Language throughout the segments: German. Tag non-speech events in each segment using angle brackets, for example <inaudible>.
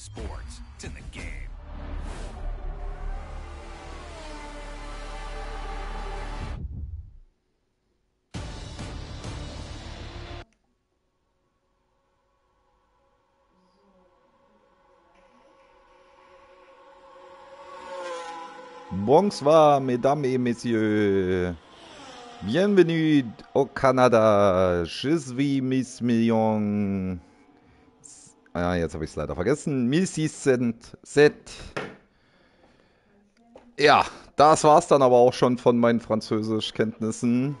sports. It's in the game. Bonsoir, mesdames et messieurs. Bienvenue au Canada. Je suis Miss Million. Ah, jetzt habe ich es leider vergessen. Missy Cent Set. Ja, das war's dann aber auch schon von meinen Französischkenntnissen.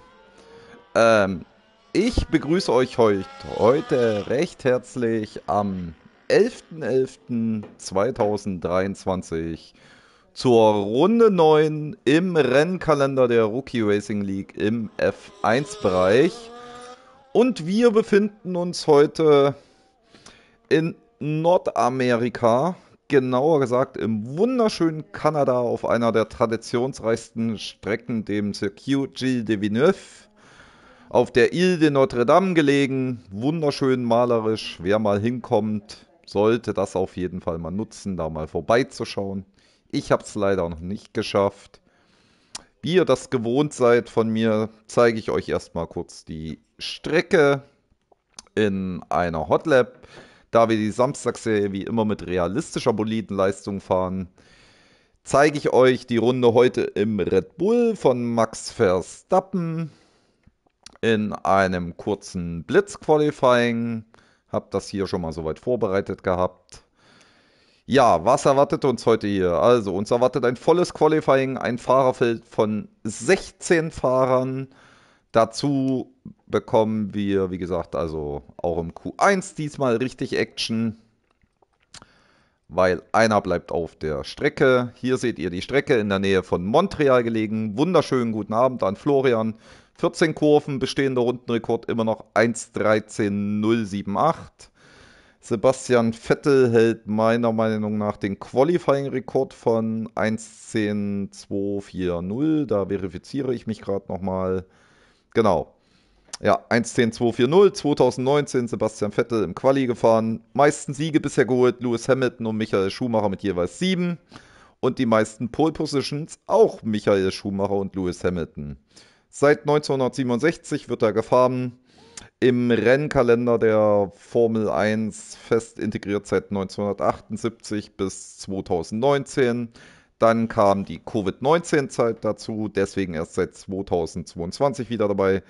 Ähm, ich begrüße euch heute, heute recht herzlich am 11.11.2023 zur Runde 9 im Rennkalender der Rookie Racing League im F1-Bereich. Und wir befinden uns heute in Nordamerika, genauer gesagt im wunderschönen Kanada auf einer der traditionsreichsten Strecken, dem Circuit Gilles de Villeneuve. Auf der Ile de Notre Dame gelegen, wunderschön malerisch. Wer mal hinkommt, sollte das auf jeden Fall mal nutzen, da mal vorbeizuschauen. Ich habe es leider noch nicht geschafft. Wie ihr das gewohnt seid von mir, zeige ich euch erstmal kurz die Strecke in einer Hotlap. Da wir die Samstagsserie wie immer mit realistischer Bolidenleistung fahren, zeige ich euch die Runde heute im Red Bull von Max Verstappen in einem kurzen Blitz-Qualifying. Hab das hier schon mal soweit vorbereitet gehabt. Ja, was erwartet uns heute hier? Also, uns erwartet ein volles Qualifying, ein Fahrerfeld von 16 Fahrern. Dazu bekommen wir, wie gesagt, also auch im Q1 diesmal richtig Action, weil einer bleibt auf der Strecke. Hier seht ihr die Strecke in der Nähe von Montreal gelegen. Wunderschönen guten Abend an Florian. 14 Kurven, bestehender Rundenrekord immer noch 1.13.078. Sebastian Vettel hält meiner Meinung nach den Qualifying-Rekord von 1.10.240. Da verifiziere ich mich gerade nochmal. Genau. Ja, 1.10.240, 2019 Sebastian Vettel im Quali gefahren. Meisten Siege bisher geholt, Lewis Hamilton und Michael Schumacher mit jeweils sieben. Und die meisten Pole Positions auch Michael Schumacher und Lewis Hamilton. Seit 1967 wird er gefahren. Im Rennkalender der Formel 1 fest integriert seit 1978 bis 2019. Dann kam die Covid-19-Zeit dazu, deswegen erst seit 2022 wieder dabei.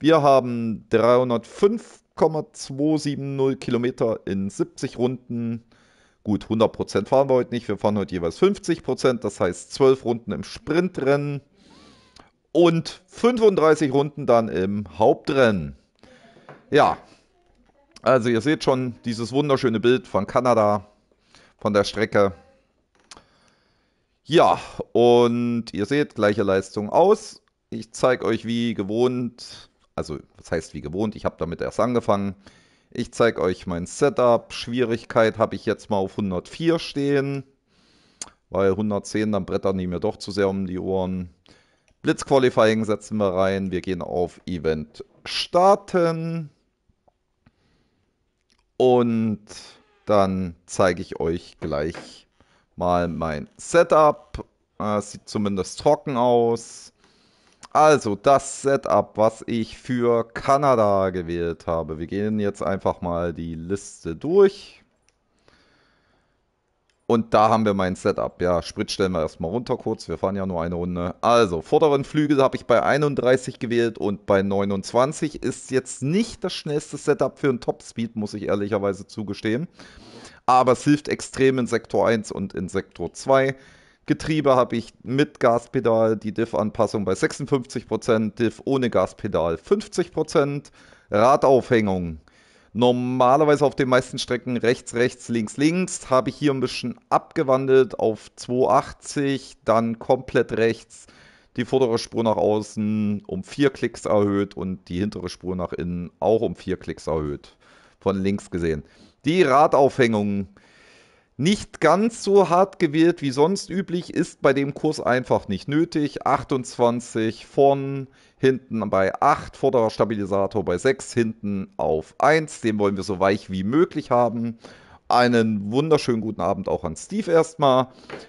Wir haben 305,270 Kilometer in 70 Runden. Gut, 100% fahren wir heute nicht. Wir fahren heute jeweils 50%, das heißt 12 Runden im Sprintrennen und 35 Runden dann im Hauptrennen. Ja, also ihr seht schon dieses wunderschöne Bild von Kanada, von der Strecke. Ja, und ihr seht gleiche Leistung aus. Ich zeige euch wie gewohnt, also was heißt wie gewohnt, ich habe damit erst angefangen. Ich zeige euch mein Setup. Schwierigkeit habe ich jetzt mal auf 104 stehen, weil 110, dann brettern die mir doch zu sehr um die Ohren. Blitzqualifying setzen wir rein. Wir gehen auf Event starten. Und dann zeige ich euch gleich mal mein Setup. Äh, sieht zumindest trocken aus. Also das Setup, was ich für Kanada gewählt habe. Wir gehen jetzt einfach mal die Liste durch. Und da haben wir mein Setup. Ja, Sprit stellen wir erstmal runter kurz. Wir fahren ja nur eine Runde. Also, vorderen Flügel habe ich bei 31 gewählt und bei 29 ist jetzt nicht das schnellste Setup für einen Topspeed, muss ich ehrlicherweise zugestehen. Aber es hilft extrem in Sektor 1 und in Sektor 2. Getriebe habe ich mit Gaspedal, die Diff-Anpassung bei 56%, Diff ohne Gaspedal 50%, Radaufhängung Normalerweise auf den meisten Strecken rechts, rechts, links, links. Habe ich hier ein bisschen abgewandelt auf 280, dann komplett rechts. Die vordere Spur nach außen um 4 Klicks erhöht und die hintere Spur nach innen auch um 4 Klicks erhöht. Von links gesehen. Die Radaufhängung nicht ganz so hart gewählt wie sonst üblich, ist bei dem Kurs einfach nicht nötig. 28 vorn, hinten bei 8, vorderer Stabilisator bei 6, hinten auf 1. Den wollen wir so weich wie möglich haben. Einen wunderschönen guten Abend auch an Steve erstmal.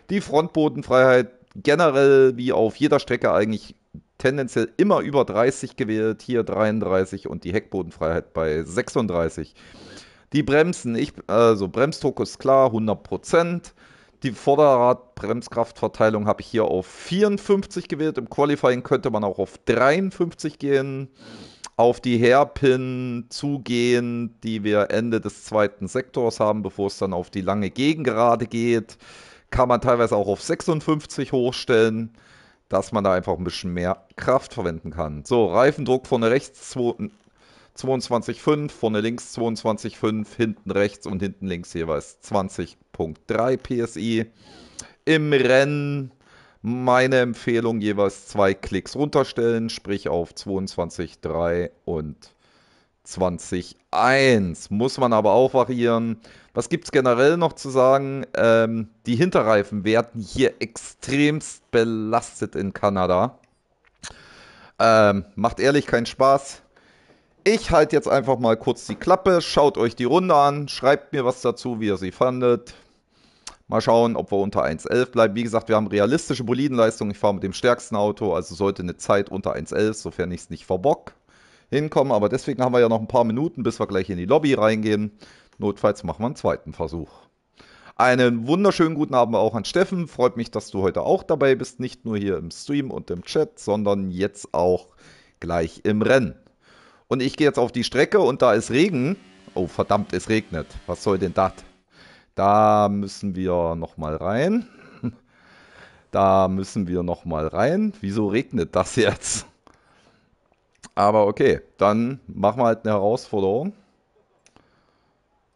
Die Frontbodenfreiheit generell wie auf jeder Strecke eigentlich tendenziell immer über 30 gewählt, hier 33 und die Heckbodenfreiheit bei 36. Die Bremsen, ich, also Bremsdruck ist klar, 100%. Die Vorderradbremskraftverteilung habe ich hier auf 54 gewählt. Im Qualifying könnte man auch auf 53 gehen. Auf die Hairpin zugehen, die wir Ende des zweiten Sektors haben, bevor es dann auf die lange Gegengerade geht, kann man teilweise auch auf 56 hochstellen, dass man da einfach ein bisschen mehr Kraft verwenden kann. So, Reifendruck vorne rechts 22,5, vorne links 22,5, hinten rechts und hinten links jeweils 20,3 PSI. Im Rennen meine Empfehlung jeweils zwei Klicks runterstellen, sprich auf 22,3 und 20,1. Muss man aber auch variieren. Was gibt es generell noch zu sagen? Ähm, die Hinterreifen werden hier extremst belastet in Kanada. Ähm, macht ehrlich keinen Spaß. Ich halte jetzt einfach mal kurz die Klappe, schaut euch die Runde an, schreibt mir was dazu, wie ihr sie fandet. Mal schauen, ob wir unter 1.11 bleiben. Wie gesagt, wir haben realistische Bolidenleistung. Ich fahre mit dem stärksten Auto, also sollte eine Zeit unter 1.11, sofern ich es nicht verbock, hinkommen. Aber deswegen haben wir ja noch ein paar Minuten, bis wir gleich in die Lobby reingehen. Notfalls machen wir einen zweiten Versuch. Einen wunderschönen guten Abend auch an Steffen. Freut mich, dass du heute auch dabei bist. Nicht nur hier im Stream und im Chat, sondern jetzt auch gleich im Rennen. Und ich gehe jetzt auf die Strecke und da ist Regen. Oh, verdammt, es regnet. Was soll denn das? Da müssen wir nochmal rein. <laughs> Da müssen wir nochmal rein. Wieso regnet das jetzt? Aber okay, dann machen wir halt eine Herausforderung.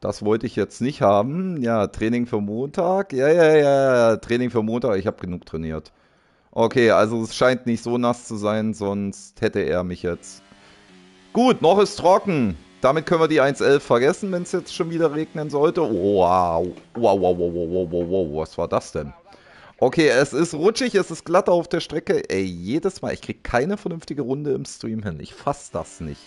Das wollte ich jetzt nicht haben. Ja, Training für Montag. Ja, ja, ja, Training für Montag. Ich habe genug trainiert. Okay, also es scheint nicht so nass zu sein, sonst hätte er mich jetzt Gut, noch ist trocken. Damit können wir die 1.11 vergessen, wenn es jetzt schon wieder regnen sollte. Wow. Wow, wow, wow, wow, wow, wow, was war das denn? Okay, es ist rutschig, es ist glatter auf der Strecke. Ey, jedes Mal, ich kriege keine vernünftige Runde im Stream hin. Ich fass das nicht.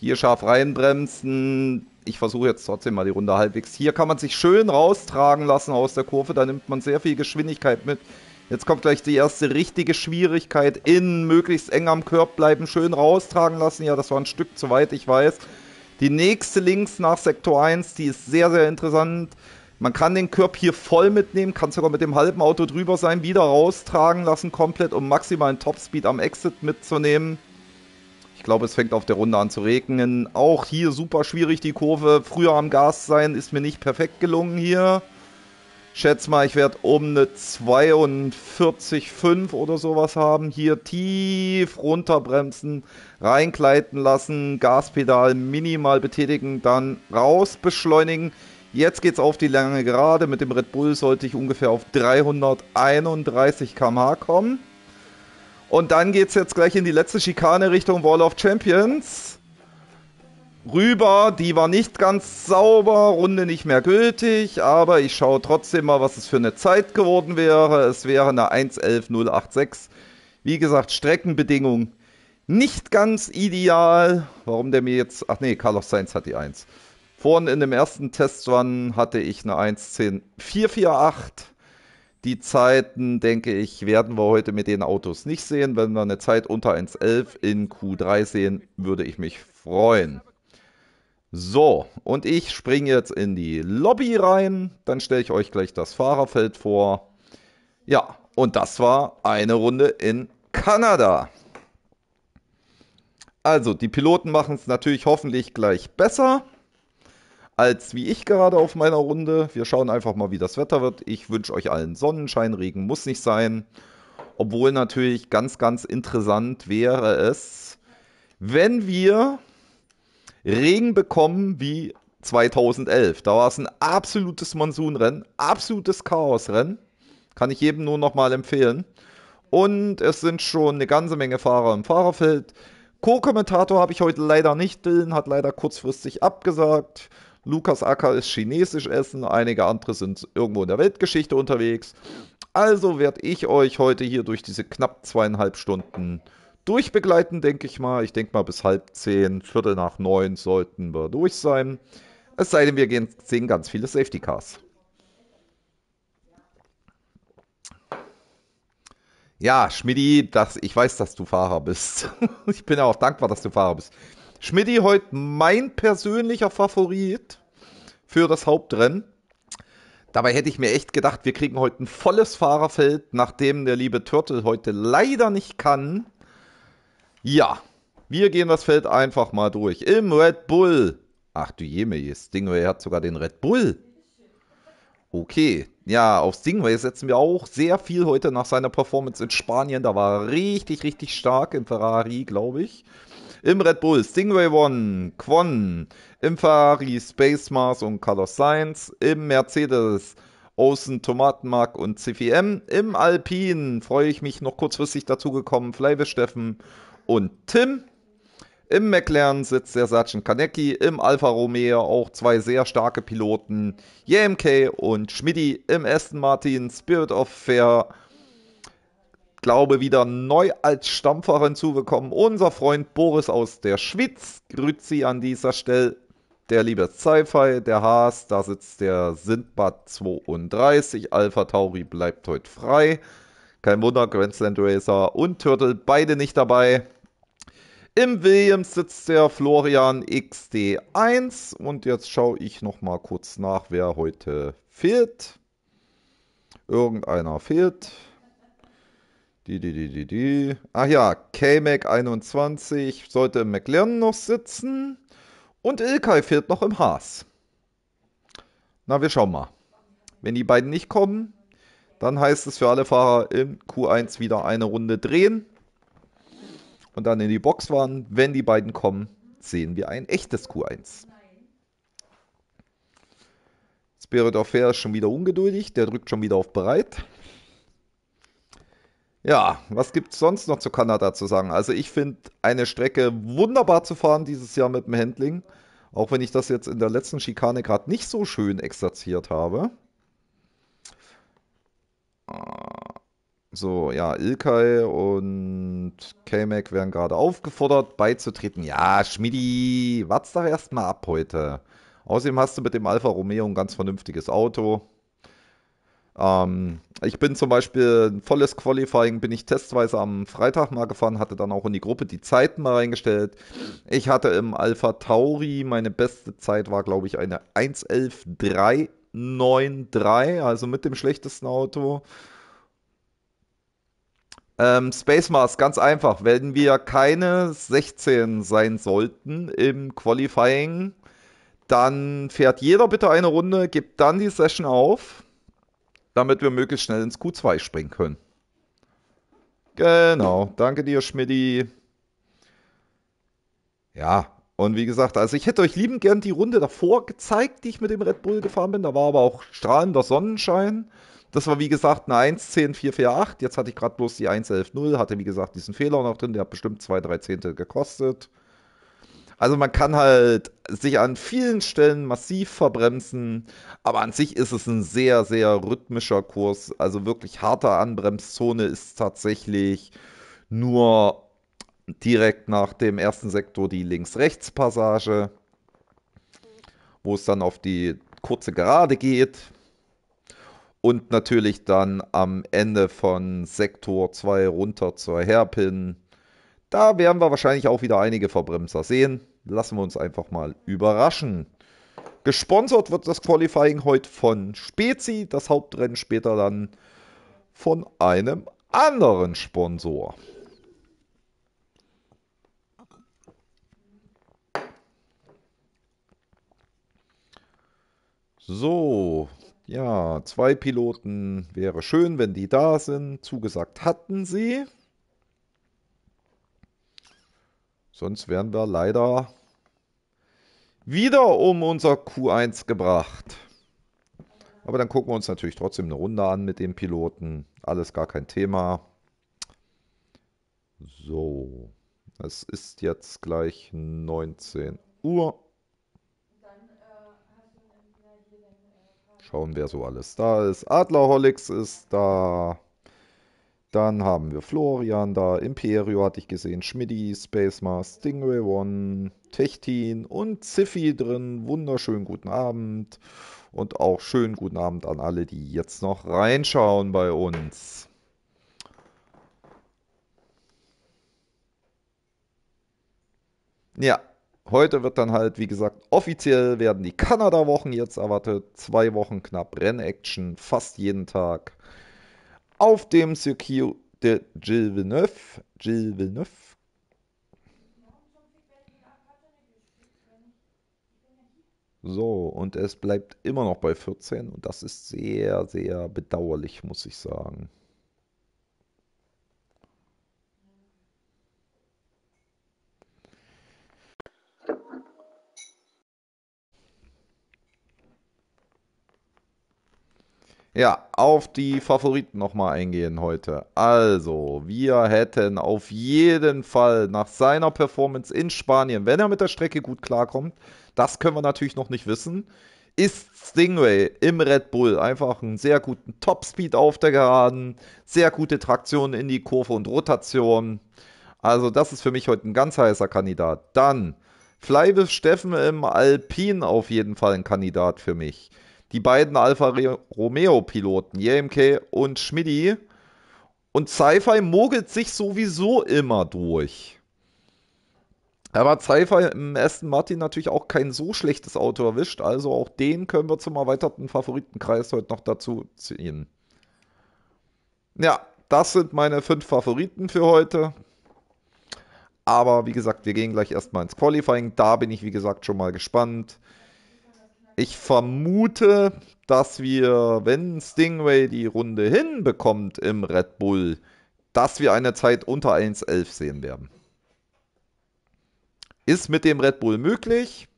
Hier scharf reinbremsen. Ich versuche jetzt trotzdem mal die Runde halbwegs. Hier kann man sich schön raustragen lassen aus der Kurve. Da nimmt man sehr viel Geschwindigkeit mit. Jetzt kommt gleich die erste richtige Schwierigkeit. Innen möglichst eng am Körb bleiben, schön raustragen lassen. Ja, das war ein Stück zu weit, ich weiß. Die nächste links nach Sektor 1, die ist sehr, sehr interessant. Man kann den Körb hier voll mitnehmen, kann sogar mit dem halben Auto drüber sein, wieder raustragen lassen komplett, um maximalen Topspeed am Exit mitzunehmen. Ich glaube, es fängt auf der Runde an zu regnen. Auch hier super schwierig die Kurve. Früher am Gas sein ist mir nicht perfekt gelungen hier. Schätz mal, ich werde oben eine 42,5 oder sowas haben. Hier tief runterbremsen, reinkleiten lassen, Gaspedal minimal betätigen, dann raus beschleunigen. Jetzt geht es auf die lange Gerade. Mit dem Red Bull sollte ich ungefähr auf 331 km/h kommen. Und dann geht es jetzt gleich in die letzte Schikane Richtung Wall of Champions. Rüber, die war nicht ganz sauber, Runde nicht mehr gültig, aber ich schaue trotzdem mal, was es für eine Zeit geworden wäre. Es wäre eine 1.11.086. Wie gesagt, Streckenbedingung nicht ganz ideal. Warum der mir jetzt. Ach nee, Carlos Sainz hat die 1. Vorhin in dem ersten Testrun hatte ich eine 1.10.448. Die Zeiten, denke ich, werden wir heute mit den Autos nicht sehen. Wenn wir eine Zeit unter 1.11 in Q3 sehen, würde ich mich freuen. So, und ich springe jetzt in die Lobby rein. Dann stelle ich euch gleich das Fahrerfeld vor. Ja, und das war eine Runde in Kanada. Also, die Piloten machen es natürlich hoffentlich gleich besser als wie ich gerade auf meiner Runde. Wir schauen einfach mal, wie das Wetter wird. Ich wünsche euch allen Sonnenschein. Regen muss nicht sein. Obwohl natürlich ganz, ganz interessant wäre es, wenn wir Regen bekommen wie 2011. Da war es ein absolutes Monsunrennen, absolutes Chaosrennen. Kann ich jedem nur nochmal empfehlen. Und es sind schon eine ganze Menge Fahrer im Fahrerfeld. Co-Kommentator habe ich heute leider nicht. Dylan hat leider kurzfristig abgesagt. Lukas Acker ist chinesisch essen, einige andere sind irgendwo in der Weltgeschichte unterwegs. Also werde ich euch heute hier durch diese knapp zweieinhalb Stunden durchbegleiten, denke ich mal. Ich denke mal bis halb zehn, Viertel nach neun sollten wir durch sein. Es sei denn, wir gehen, sehen ganz viele Safety Cars. Ja, Schmidti, ich weiß, dass du Fahrer bist. <laughs> ich bin auch dankbar, dass du Fahrer bist. Schmidti, heute mein persönlicher Favorit für das Hauptrennen. Dabei hätte ich mir echt gedacht, wir kriegen heute ein volles Fahrerfeld, nachdem der liebe Turtle heute leider nicht kann. Ja, wir gehen das Feld einfach mal durch. Im Red Bull. Ach du Jemine, Stingray hat sogar den Red Bull. Okay, ja, auf Stingray setzen wir auch sehr viel heute nach seiner Performance in Spanien. Da war er richtig, richtig stark im Ferrari, glaube ich. Im Red Bull Stingray One, Quon. Im Ferrari Space Mars und Carlos Sainz. Im Mercedes Außen Tomatenmark und CVM. Im Alpine freue ich mich noch kurzfristig dazugekommen. Fleive Steffen und Tim. Im McLaren sitzt der Sergeant Kanecki, im Alfa Romeo auch zwei sehr starke Piloten, JMK und Schmidti, im Aston Martin Spirit of Fair, glaube wieder neu als Stammfahrer hinzugekommen, unser Freund Boris aus der Schweiz, grüezi an dieser Stelle, der liebe Sci-Fi, der Haas, da sitzt der Sindbad 32, Alpha Tauri bleibt heute frei, kein Wunder, Grand Racer und Turtle beide nicht dabei. Im Williams sitzt der Florian XD1 und jetzt schaue ich noch mal kurz nach, wer heute fehlt. Irgendeiner fehlt. Die, die, die, die, die. Ach ja, K-Mac 21 sollte im McLaren noch sitzen. Und Ilkay fehlt noch im Haas. Na, wir schauen mal. Wenn die beiden nicht kommen, dann heißt es für alle Fahrer im Q1 wieder eine Runde drehen und dann in die Box fahren. Wenn die beiden kommen, sehen wir ein echtes Q1. Spirit of Fair ist schon wieder ungeduldig, der drückt schon wieder auf bereit. Ja, was gibt es sonst noch zu Kanada zu sagen? Also ich finde eine Strecke wunderbar zu fahren dieses Jahr mit dem Handling. Auch wenn ich das jetzt in der letzten Schikane gerade nicht so schön exerziert habe. So, ja, Ilkay und K-Mac werden gerade aufgefordert, beizutreten. Ja, Schmidi, wart's doch erstmal ab heute. Außerdem hast du mit dem Alfa Romeo ein ganz vernünftiges Auto. Ähm, ich bin zum Beispiel ein volles Qualifying, bin ich testweise am Freitag mal gefahren, hatte dann auch in die Gruppe die Zeiten mal reingestellt. Ich hatte im Alpha Tauri, meine beste Zeit war, glaube ich, eine 1.11.393, also mit dem schlechtesten Auto. Ähm, Space Mars, ganz einfach. Wenn wir keine 16 sein sollten im Qualifying, dann fährt jeder bitte eine Runde, gibt dann die Session auf, damit wir möglichst schnell ins Q2 springen können. Genau, danke dir, Schmidti. Ja, und wie gesagt, also ich hätte euch liebend gern die Runde davor gezeigt, die ich mit dem Red Bull gefahren bin. Da war aber auch strahlender Sonnenschein. Das war wie gesagt eine 1.10.448. Jetzt hatte ich gerade bloß die 1.11.0. Hatte wie gesagt diesen Fehler noch drin. Der hat bestimmt zwei, drei Zehntel gekostet. Also man kann halt sich an vielen Stellen massiv verbremsen, aber an sich ist es ein sehr, sehr rhythmischer Kurs. Also wirklich harte Anbremszone ist tatsächlich nur direkt nach dem ersten Sektor die Links-Rechts-Passage, wo es dann auf die kurze Gerade geht. Und natürlich dann am Ende von Sektor 2 runter zur Hairpin. Da werden wir wahrscheinlich auch wieder einige Verbremser sehen. Lassen wir uns einfach mal überraschen. Gesponsert wird das Qualifying heute von Spezi, das Hauptrennen später dann von einem anderen Sponsor. So, ja, zwei Piloten wäre schön, wenn die da sind. Zugesagt hatten sie. Sonst wären wir leider wieder um unser Q1 gebracht. Aber dann gucken wir uns natürlich trotzdem eine Runde an mit dem Piloten. Alles gar kein Thema. So, es ist jetzt gleich 19 Uhr. Schauen, wer so alles da ist. Adlerholics ist da. Dann haben wir Florian da, Imperio hatte ich gesehen, Schmidti, Space Mars, Stingray One, Techtin und Ziffy drin. Wunderschönen guten Abend. Und auch schönen guten Abend an alle, die jetzt noch reinschauen bei uns. Ja, heute wird dann halt, wie gesagt, offiziell werden die Kanada-Wochen jetzt erwartet. Zwei Wochen knapp Rennaction, fast jeden Tag. Auf dem Circuit de Gilles Villeneuve. So, und es bleibt immer noch bei 14 und das ist sehr, sehr bedauerlich, muss ich sagen. Ja, auf die Favoriten nochmal eingehen heute. Also, wir hätten auf jeden Fall nach seiner Performance in Spanien, wenn er mit der Strecke gut klarkommt, das können wir natürlich noch nicht wissen, ist Stingray im Red Bull einfach einen sehr guten Topspeed auf der Geraden, sehr gute Traktion in die Kurve und Rotation. Also, das ist für mich heute ein ganz heißer Kandidat. Dann Flyvis Steffen im Alpin auf jeden Fall ein Kandidat für mich die beiden Alfa Romeo-Piloten, JMK und Schmidti. Und Sci-Fi mogelt sich sowieso immer durch. Aber Sci-Fi im Aston Martin natürlich auch kein so schlechtes Auto erwischt. Also auch den können wir zum erweiterten Favoritenkreis heute noch dazu ziehen. Ja, das sind meine fünf Favoriten für heute. Aber wie gesagt, wir gehen gleich erstmal ins Qualifying. Da bin ich, wie gesagt, schon mal gespannt. Ich vermute, dass wir, wenn Stingray die Runde hinbekommt im Red Bull, dass wir eine Zeit unter 1.11 sehen werden. Ist mit dem Red Bull möglich,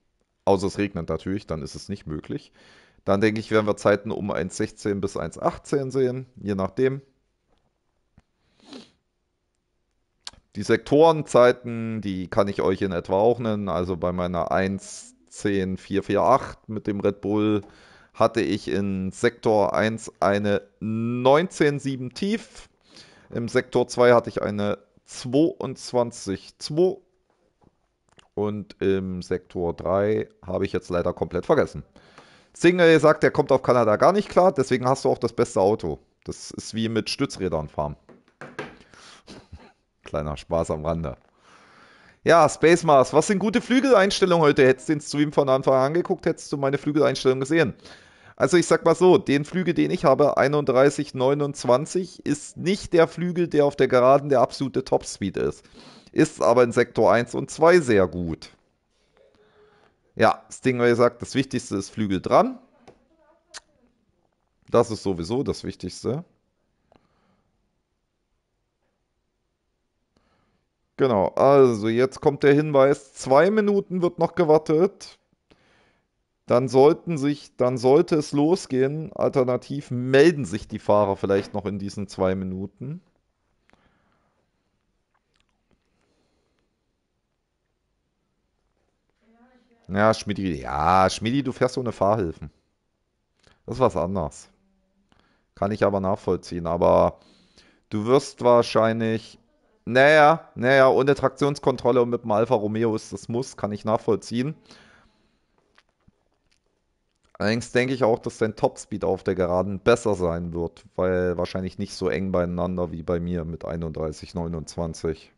außer es regnet natürlich, dann ist es nicht möglich. Dann denke ich, werden wir Zeiten um 1.16 bis 1.18 sehen, je nachdem. Die Sektorenzeiten, die kann ich euch in etwa auch nennen. Also bei meiner 1 10448 mit dem Red Bull hatte ich in Sektor 1 eine 19,7 tief. Im Sektor 2 hatte ich eine 22,2. Und im Sektor 3 habe ich jetzt leider komplett vergessen. Single sagt, der kommt auf Kanada gar nicht klar, deswegen hast du auch das beste Auto. Das ist wie mit Stützrädern fahren. <laughs> Kleiner Spaß am Rande. Ja, Space Mars, was sind gute Flügeleinstellungen heute? Hättest du den Stream von Anfang an angeguckt, hättest du meine Flügeleinstellungen gesehen. Also ich sag mal so, den Flügel, den ich habe, 3129, ist nicht der Flügel, der auf der Geraden der absolute Topspeed ist. Ist aber in Sektor 1 und 2 sehr gut. Ja, Stingray sagt, das Wichtigste ist Flügel dran. Das ist sowieso das Wichtigste. Genau, also jetzt kommt der Hinweis, zwei Minuten wird noch gewartet. Dann sollten sich, dann sollte es losgehen. Alternativ melden sich die Fahrer vielleicht noch in diesen zwei Minuten. Ja, Schmidi, ja, Schmidi, du fährst ohne Fahrhilfen. Das ist was anderes. Kann ich aber nachvollziehen. Aber du wirst wahrscheinlich naja, naja, ohne Traktionskontrolle und mit dem Alfa Romeo ist das Muss, kann ich nachvollziehen. Allerdings denke ich auch, dass dein Topspeed auf der Geraden besser sein wird, weil wahrscheinlich nicht so eng beieinander wie bei mir mit 31, 29.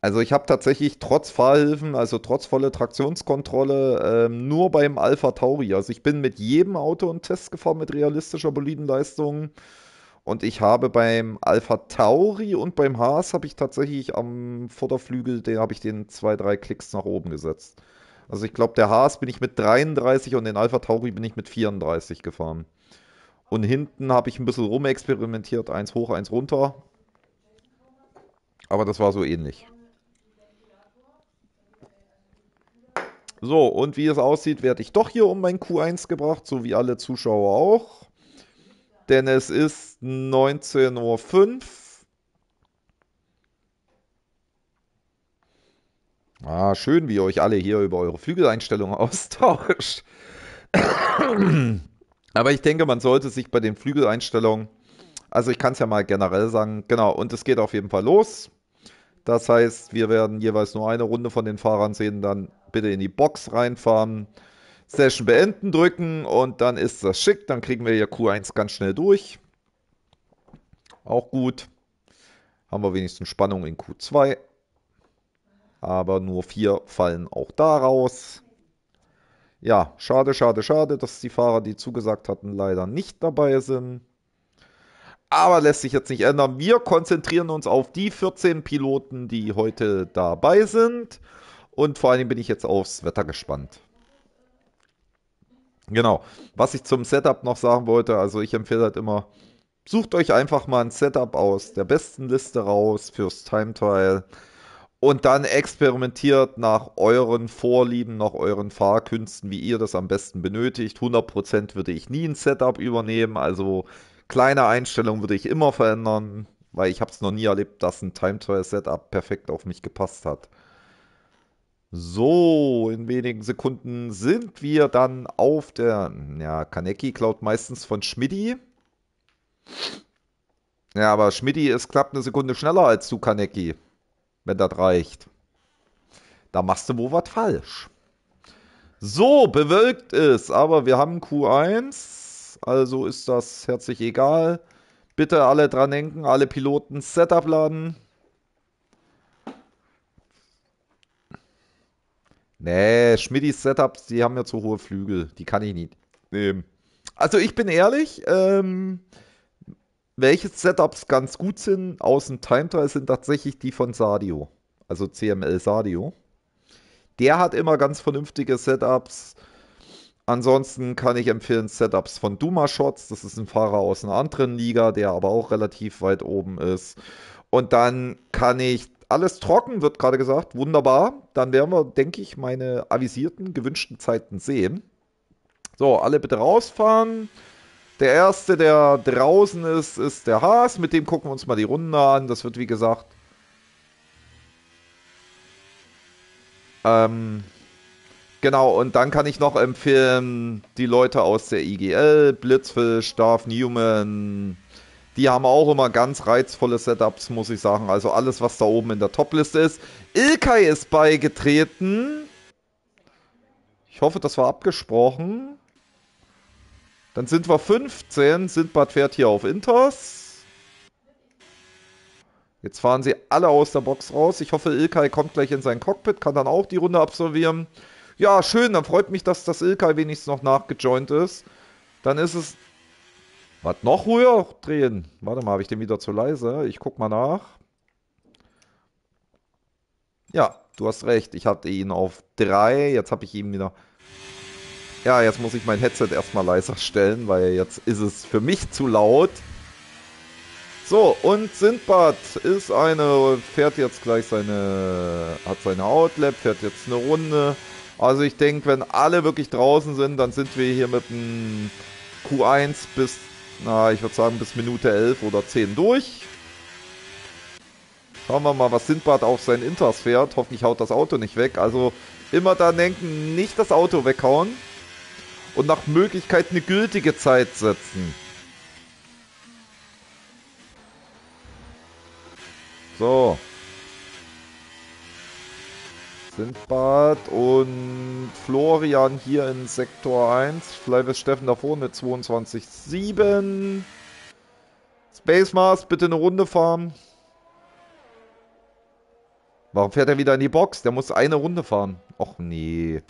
Also ich habe tatsächlich trotz Fahrhilfen, also trotz volle Traktionskontrolle, ähm, nur beim Alpha Tauri. Also ich bin mit jedem Auto einen Test gefahren mit realistischer Bolidenleistung. Und ich habe beim Alpha Tauri und beim Haas habe ich tatsächlich am Vorderflügel, den habe ich den zwei, drei Klicks nach oben gesetzt. Also ich glaube, der Haas bin ich mit 33 und den Alpha Tauri bin ich mit 34 gefahren. Und hinten habe ich ein bisschen rumexperimentiert, eins hoch, eins runter. Aber das war so ähnlich. So, und wie es aussieht, werde ich doch hier um mein Q1 gebracht, so wie alle Zuschauer auch. Denn es ist 19.05 Uhr. Ah, schön, wie ihr euch alle hier über eure Flügeleinstellungen <laughs> austauscht. Aber ich denke, man sollte sich bei den Flügeleinstellungen, also ich kann es ja mal generell sagen, genau, und es geht auf jeden Fall los. Das heißt, wir werden jeweils nur eine Runde von den Fahrern sehen, dann bitte in die Box reinfahren, Session beenden drücken und dann ist das schick, dann kriegen wir hier Q1 ganz schnell durch. Auch gut. Haben wir wenigstens Spannung in Q2. Aber nur vier fallen auch daraus. Ja, schade, schade, schade, dass die Fahrer, die zugesagt hatten, leider nicht dabei sind. Aber lässt sich jetzt nicht ändern. Wir konzentrieren uns auf die 14 Piloten, die heute dabei sind. Und vor allem bin ich jetzt aufs Wetter gespannt. Genau. Was ich zum Setup noch sagen wollte, also ich empfehle halt immer, sucht euch einfach mal ein Setup aus der besten Liste raus fürs Time Trial und dann experimentiert nach euren Vorlieben, nach euren Fahrkünsten, wie ihr das am besten benötigt. 100% würde ich nie ein Setup übernehmen, also kleine Einstellungen würde ich immer verändern, weil ich habe es noch nie erlebt, dass ein Time Trial Setup perfekt auf mich gepasst hat. So, in wenigen Sekunden sind wir dann auf der, ja, Kaneki klaut meistens von Schmidti. Ja, aber Schmidti ist klappt eine Sekunde schneller als du, Kaneki wenn das reicht. Da machst du wohl was falsch. So, bewölkt ist, aber wir haben Q1, also ist das herzlich egal. Bitte alle dran denken, alle Piloten Setup laden. Nee, Schmidtis Setups, die haben ja zu hohe Flügel. Die kann ich nicht nehmen. Also ich bin ehrlich, ähm, welche Setups ganz gut sind aus dem Time Trial sind tatsächlich die von Sadio, also CML Sadio. Der hat immer ganz vernünftige Setups. Ansonsten kann ich empfehlen Setups von Duma Shots. Das ist ein Fahrer aus einer anderen Liga, der aber auch relativ weit oben ist. Und dann kann ich alles trocken, wird gerade gesagt. Wunderbar. Dann werden wir, denke ich, meine avisierten, gewünschten Zeiten sehen. So, alle bitte rausfahren. Der erste, der draußen ist, ist der Haas. Mit dem gucken wir uns mal die Runde an. Das wird, wie gesagt, ähm, genau. Und dann kann ich noch empfehlen, die Leute aus der IGL, Blitzfish, Darth Newman, die haben auch immer ganz reizvolle Setups, muss ich sagen. Also alles, was da oben in der Topliste ist. Ilkay ist beigetreten. Ich hoffe, das war abgesprochen. Dann sind wir 15. Sindbad fährt hier auf Inters. Jetzt fahren sie alle aus der Box raus. Ich hoffe, Ilkay kommt gleich in sein Cockpit, kann dann auch die Runde absolvieren. Ja, schön, dann freut mich, dass das Ilkay wenigstens noch nachgejoint ist. Dann ist es... Was, noch höher drehen? Warte mal, habe ich den wieder zu leise? Ich guck mal nach. Ja, du hast recht. Ich hatte ihn auf 3. Jetzt habe ich ihn wieder ja, jetzt muss ich mein Headset erstmal leiser stellen, weil jetzt ist es für mich zu laut. So, und Sindbad ist eine, fährt jetzt gleich seine, hat seine Outlap, fährt jetzt eine Runde. Also ich denke, wenn alle wirklich draußen sind, dann sind wir hier mit einem Q1 bis, na, ich würde sagen bis Minute 11 oder 10 durch. Schauen wir mal, was Sindbad auf sein Inters fährt. Hoffentlich haut das Auto nicht weg. Also immer da denken, nicht das Auto weghauen und nach Möglichkeit eine gültige Zeit setzen. So. Sindbad und Florian hier in Sektor 1. Vielleicht ist Steffen davor mit 22,7. Space Mars, bitte eine Runde fahren. Warum fährt er wieder in die Box? Der muss eine Runde fahren. Och nee.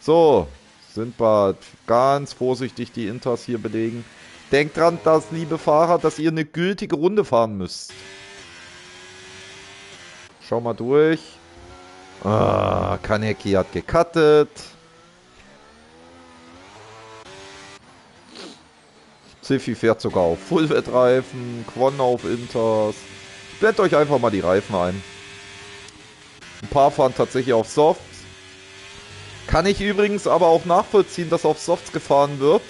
So, Sindbad, ganz vorsichtig die Inters hier belegen. Denkt dran, dass, liebe Fahrer, dass ihr eine gültige Runde fahren müsst. Schau mal durch. Ah, Kaneki hat gecuttet. Ziffy fährt sogar auf Fullwet-Reifen. Quon auf Inters. Blend euch einfach mal die Reifen ein. Ein paar fahren tatsächlich auf Soft. Kann ich übrigens aber auch nachvollziehen, dass auf Softs gefahren wird.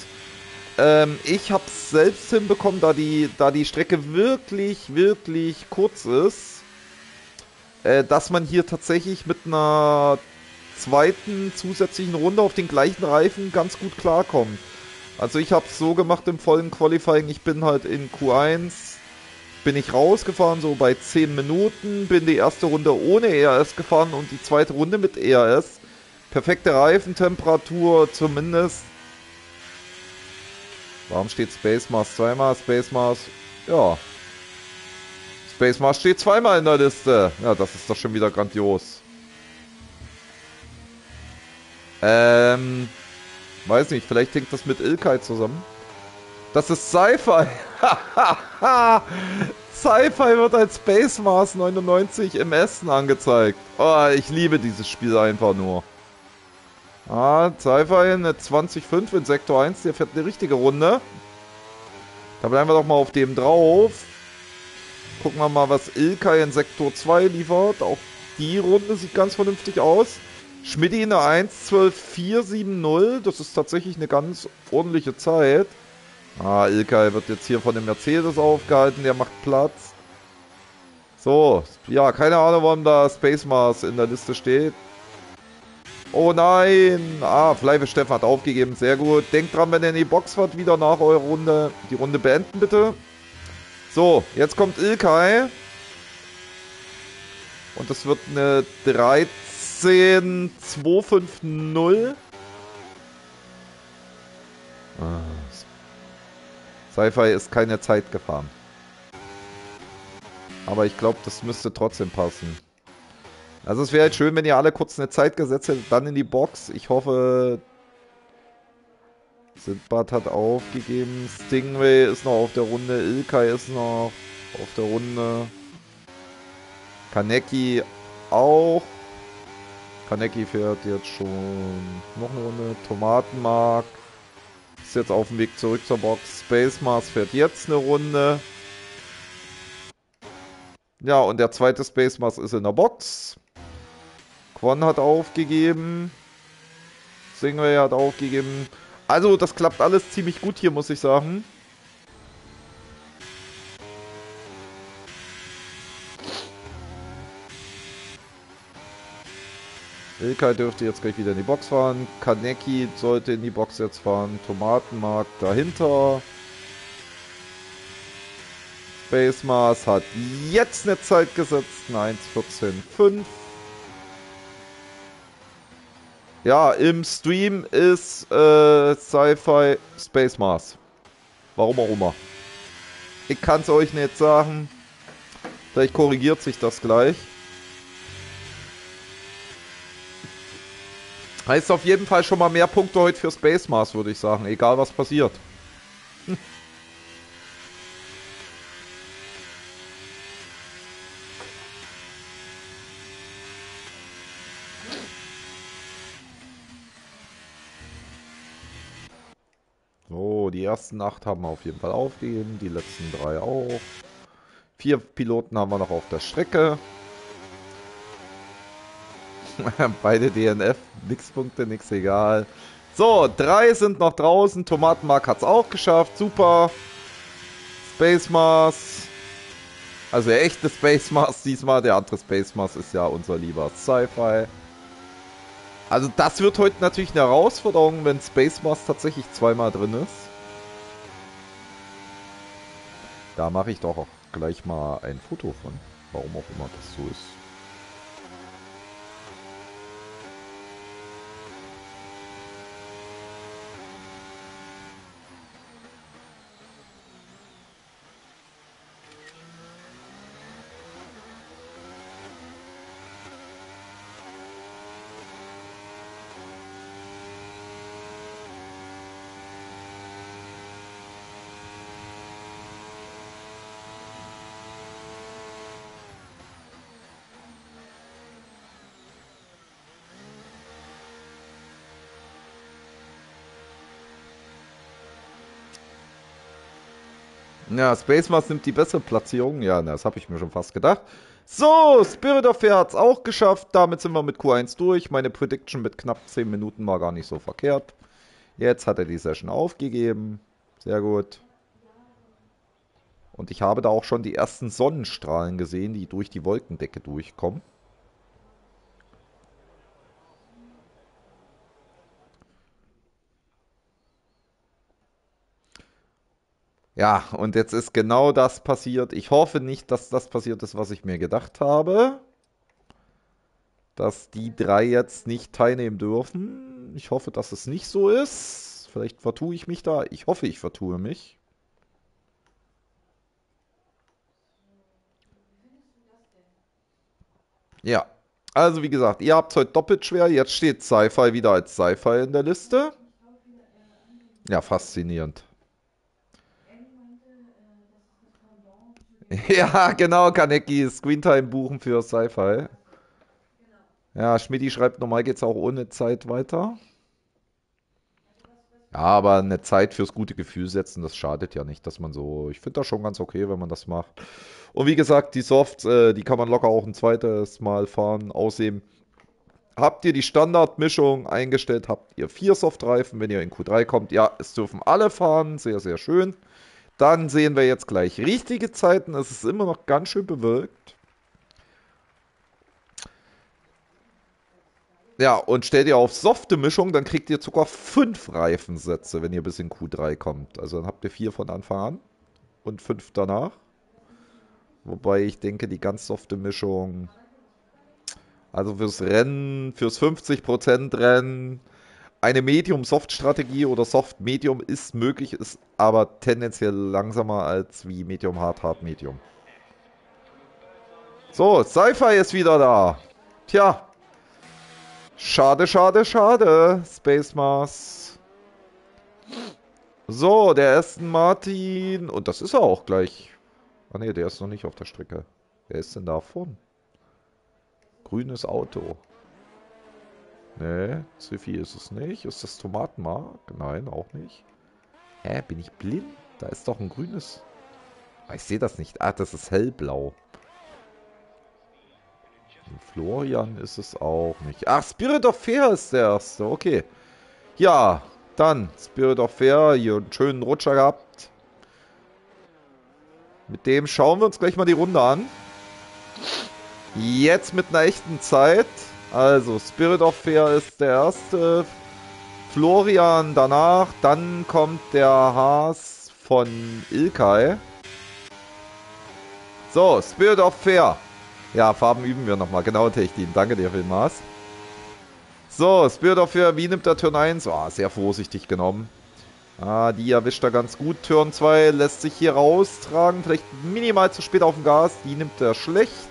Ähm, ich habe es selbst hinbekommen, da die, da die Strecke wirklich, wirklich kurz ist. Äh, dass man hier tatsächlich mit einer zweiten zusätzlichen Runde auf den gleichen Reifen ganz gut klarkommt. Also ich habe es so gemacht im vollen Qualifying, ich bin halt in Q1, bin ich rausgefahren, so bei 10 Minuten, bin die erste Runde ohne ERS gefahren und die zweite Runde mit ERS. Perfekte Reifentemperatur, zumindest. Warum steht Space Mars zweimal? Space Mars, ja. Space Mars steht zweimal in der Liste. Ja, das ist doch schon wieder grandios. Ähm, weiß nicht, vielleicht hängt das mit Ilkai zusammen. Das ist Sci-Fi. <laughs> Sci-Fi wird als Space Mars 99 im Essen angezeigt. Oh, ich liebe dieses Spiel einfach nur. Ah, Sci-Fi eine 20.5 in Sektor 1, der fährt eine richtige Runde. Da bleiben wir doch mal auf dem drauf. Gucken wir mal, was Ilkay in Sektor 2 liefert. Auch die Runde sieht ganz vernünftig aus. Schmidti eine 1.12.470. Das ist tatsächlich eine ganz ordentliche Zeit. Ah, Ilkay wird jetzt hier von dem Mercedes aufgehalten. Der macht Platz. So, ja, keine Ahnung, warum da Space Mars in der Liste steht. Oh nein! Ah, Fleife Steffen hat aufgegeben. Sehr gut. Denkt dran, wenn ihr in die Box fahrt, wieder nach eurer Runde. Die Runde beenden, bitte. So, jetzt kommt Ilkay. Und das wird eine 13-250. Ah. Sci-Fi ist keine Zeit gefahren. Aber ich glaube, das müsste trotzdem passen. Also es wäre halt schön, wenn ihr alle kurz eine Zeit gesetzt hättet, dann in die Box. Ich hoffe, Sindbad hat aufgegeben. Stingray ist noch auf der Runde. Ilkay ist noch auf der Runde. Kaneki auch. Kaneki fährt jetzt schon noch eine Runde. Tomatenmark ist jetzt auf dem Weg zurück zur Box. Space Mars fährt jetzt eine Runde. Ja, und der zweite Space Mars ist in der Box. Quan hat aufgegeben. Singway hat aufgegeben. Also, das klappt alles ziemlich gut hier, muss ich sagen. Ilkay dürfte jetzt gleich wieder in die Box fahren. Kaneki sollte in die Box jetzt fahren. Tomatenmark dahinter. Space Mars hat jetzt eine Zeit gesetzt. 1.14.5. Ja, im Stream ist äh, Sci-Fi Space Mars. Warum auch immer. Ich kann es euch nicht sagen. Vielleicht korrigiert sich das gleich. Heißt auf jeden Fall schon mal mehr Punkte heute für Space Mars, würde ich sagen. Egal was passiert. Hm. <laughs> die ersten acht haben wir auf jeden Fall aufgegeben, die letzten drei auch. Vier Piloten haben wir noch auf der Strecke. <laughs> Beide DNF, nix Punkte, nix egal. So, drei sind noch draußen. Tomatenmark hat es auch geschafft, super. Space Mars. Also der echte Space Mars diesmal, der andere Space Mars ist ja unser lieber Sci-Fi. Also das wird heute natürlich eine Herausforderung, wenn Space Mars tatsächlich zweimal drin ist. Da mache ich doch auch gleich mal ein Foto von. Warum auch immer das so ist. Ja, Space Mars nimmt die bessere Platzierung. Ja, das habe ich mir schon fast gedacht. So, Spirit of Fear hat es auch geschafft. Damit sind wir mit Q1 durch. Meine Prediction mit knapp 10 Minuten war gar nicht so verkehrt. Jetzt hat er die Session aufgegeben. Sehr gut. Und ich habe da auch schon die ersten Sonnenstrahlen gesehen, die durch die Wolkendecke durchkommen. Ja, und jetzt ist genau das passiert. Ich hoffe nicht, dass das passiert ist, was ich mir gedacht habe. Dass die drei jetzt nicht teilnehmen dürfen. Ich hoffe, dass es nicht so ist. Vielleicht vertue ich mich da. Ich hoffe, ich vertue mich. Ja, also wie gesagt, ihr habt es heute doppelt schwer. Jetzt steht Sci-Fi wieder als Sci-Fi in der Liste. Ja, faszinierend. <laughs> Ja, genau, Kaneki. Screentime buchen für Sci-Fi. Ja, Schmidti schreibt, normal geht es auch ohne Zeit weiter. Ja, aber eine Zeit fürs gute Gefühl setzen, das schadet ja nicht, dass man so. Ich finde das schon ganz okay, wenn man das macht. Und wie gesagt, die Softs, äh, die kann man locker auch ein zweites Mal fahren, ausheben. Habt ihr die Standardmischung eingestellt, habt ihr vier Softreifen, wenn ihr in Q3 kommt. Ja, es dürfen alle fahren, sehr, sehr schön. Dann sehen wir jetzt gleich richtige Zeiten. Es ist immer noch ganz schön bewölkt. Ja, und stellt ihr auf softe Mischung, dann kriegt ihr sogar fünf Reifensätze, wenn ihr bis in Q3 kommt. Also dann habt ihr vier von Anfang an und fünf danach. Wobei ich denke, die ganz softe Mischung, also fürs Rennen, fürs 50% Rennen, eine Medium-Soft-Strategie oder Soft-Medium ist möglich, ist aber tendenziell langsamer als wie Medium-Hard-Hard-Medium. So, Sci-Fi ist wieder da. Tja. Schade, schade, schade. Space Mars. So, der Aston Martin. Und das ist er auch gleich. Ah ne, der ist noch nicht auf der Strecke. Wer ist denn davon? Grünes Auto. Ne, Ziffy ist es nicht. Ist das Tomatenmark? Nein, auch nicht. Hä, bin ich blind? Da ist doch ein grünes. Ah, ich sehe das nicht. Ah, das ist hellblau. Und Florian ist es auch nicht. Ach, Spirit of Fair ist der erste. Okay. Ja, dann Spirit of Fair. Hier einen schönen Rutscher gehabt. Mit dem schauen wir uns gleich mal die Runde an. Jetzt mit einer echten Zeit. Also, Spirit of Fair ist der erste. Florian danach. Dann kommt der Haas von Ilkay. So, Spirit of Fair. Ja, Farben üben wir nochmal. Genau, Technin. Danke dir vielmals. So, Spirit of Fair. Wie nimmt er Turn 1? Oh, sehr vorsichtig genommen. Ah, die erwischt er ganz gut. Turn 2 lässt sich hier raustragen. Vielleicht minimal zu spät auf dem Gas. Die nimmt er schlecht.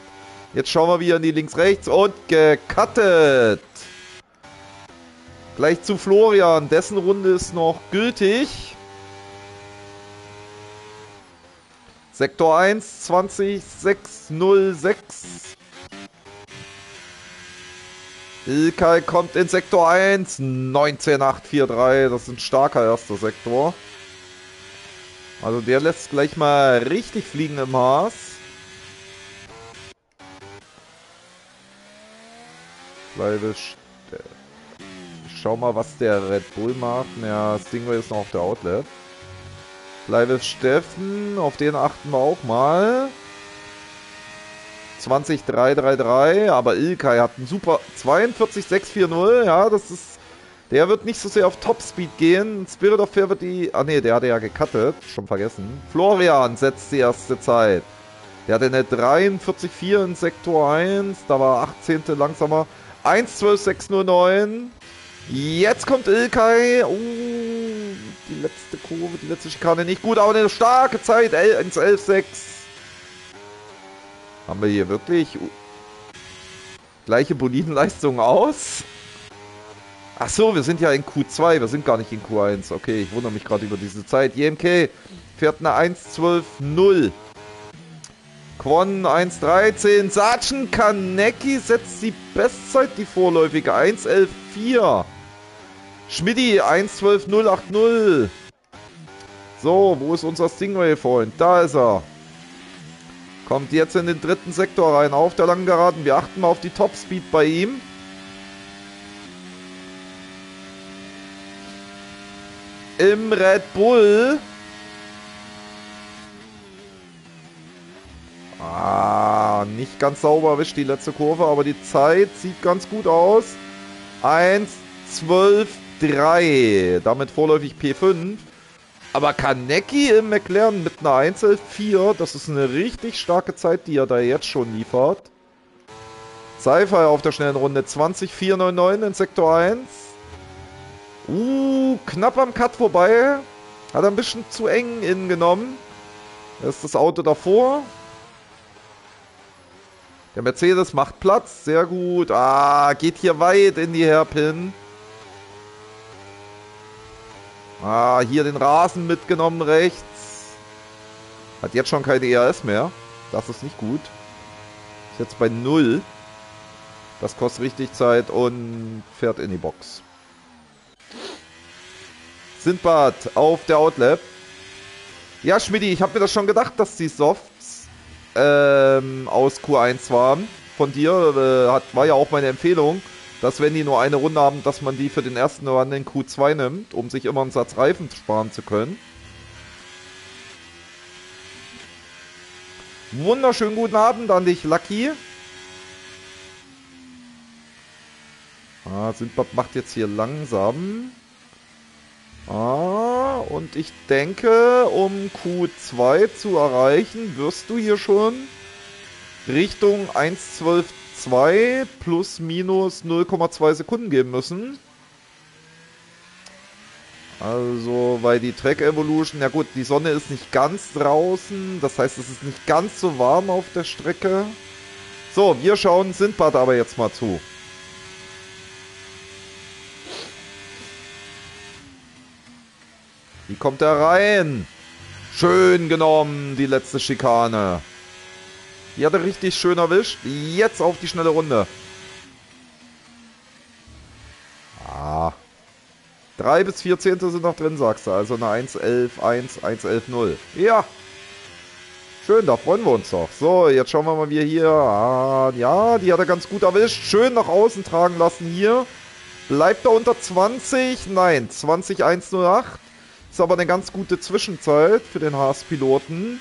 Jetzt schauen wir wieder in die links-rechts und gecuttet. Gleich zu Florian. Dessen Runde ist noch gültig. Sektor 1, 20606. Ilkay kommt in Sektor 1, 19843. Das ist ein starker erster Sektor. Also der lässt gleich mal richtig fliegen im Haas. Bleibe Schau mal, was der Red Bull macht. Ja, Stingray ist noch auf der Outlet. Bleibe Steffen, auf den achten wir auch mal. 20333, aber Ilkay hat einen super 42640, ja, das ist der wird nicht so sehr auf Topspeed gehen. Spirit of Fair wird die ah ne, der hatte ja gecuttet, schon vergessen. Florian setzt die erste Zeit. Der hatte eine 43,4 in Sektor 1, da war 18. langsamer. 1,12,609. Jetzt kommt Ilkay. Oh, die letzte Kurve, die letzte Schikane nicht gut, aber eine starke Zeit. 1,11,6. Haben wir hier wirklich gleiche Bolidenleistung aus? Ach so, wir sind ja in Q2, wir sind gar nicht in Q1. Okay, ich wundere mich gerade über diese Zeit. JMK fährt eine 1.12.0. Quan 1.13. Sergeant Kaneki setzt die Bestzeit, die vorläufige. 1.11.4. Schmidti 1.12.080. So, wo ist unser Stingray-Freund? Da ist er. Kommt jetzt in den dritten Sektor rein, auf der langen Geraden. Wir achten mal auf die Topspeed bei ihm. Im Red Bull Ah, nicht ganz sauber erwischt die letzte Kurve, aber die Zeit sieht ganz gut aus. 1, 12, 3. Damit vorläufig P5. Aber Kanecki im McLaren mit einer 1.11.4, das ist eine richtig starke Zeit, die er da jetzt schon liefert. Sci-Fi auf der schnellen Runde 20.499 in Sektor 1. Uh, knapp am Cut vorbei. Hat er ein bisschen zu eng innen genommen. Das ist das Auto davor. Der Mercedes macht Platz. Sehr gut. Ah, geht hier weit in die Hairpin. Ah, hier den Rasen mitgenommen rechts. Hat jetzt schon keine ERS mehr. Das ist nicht gut. Ist jetzt bei 0. Das kostet richtig Zeit und fährt in die Box. Sindbad auf der Outlap. Ja, Schmidti, ich habe mir das schon gedacht, dass die Softs ähm, aus Q1 waren. Von dir äh, hat, war ja auch meine Empfehlung, dass wenn die nur eine Runde haben, dass man die für den ersten Run in Q2 nimmt, um sich immer einen Satz Reifen sparen zu können. Wunderschönen guten Abend an dich, Lucky. Ah, Sindbad macht jetzt hier langsam. Ah, und ich denke, um Q2 zu erreichen, wirst du hier schon Richtung 1.12.2 plus minus 0,2 Sekunden geben müssen. Also, weil die Track Evolution, ja gut, die Sonne ist nicht ganz draußen, das heißt, es ist nicht ganz so warm auf der Strecke. So, wir schauen Sindbad aber jetzt mal zu. Wie kommt er rein? Schön genommen, die letzte Schikane. Die hat er richtig schön erwischt. Jetzt auf die schnelle Runde. Ah. Drei bis vier Zehntel sind noch drin, sagst du. Also eine 1.11, 1, 1.11, 0. Ja. Schön, da freuen wir uns doch. So, jetzt schauen wir mal, wie er hier... Ah, ja, die hat er ganz gut erwischt. Schön nach außen tragen lassen hier. Bleibt er unter 20? Nein, 20.108. Ist aber eine ganz gute Zwischenzeit für den Haas-Piloten.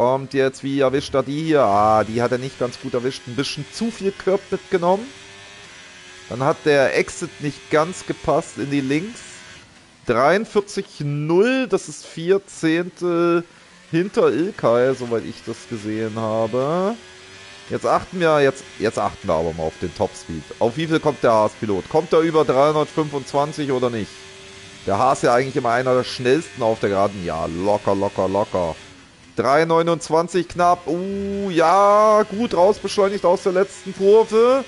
Kommt jetzt, wie erwischt er die hier? Ah, die hat er nicht ganz gut erwischt. Ein bisschen zu viel Körb mitgenommen. Dann hat der Exit nicht ganz gepasst in die Links. 43-0, das ist vier Zehntel hinter Ilkay, soweit ich das gesehen habe. Jetzt achten wir, jetzt, jetzt achten wir aber mal auf den Topspeed. Auf wie viel kommt der Haas-Pilot? Kommt er über 325 oder nicht? Der Haas ist ja eigentlich immer einer der schnellsten auf der Geraden. Ja, locker, locker, locker. 3,29 knapp. Uh, ja, gut rausbeschleunigt aus der letzten Kurve.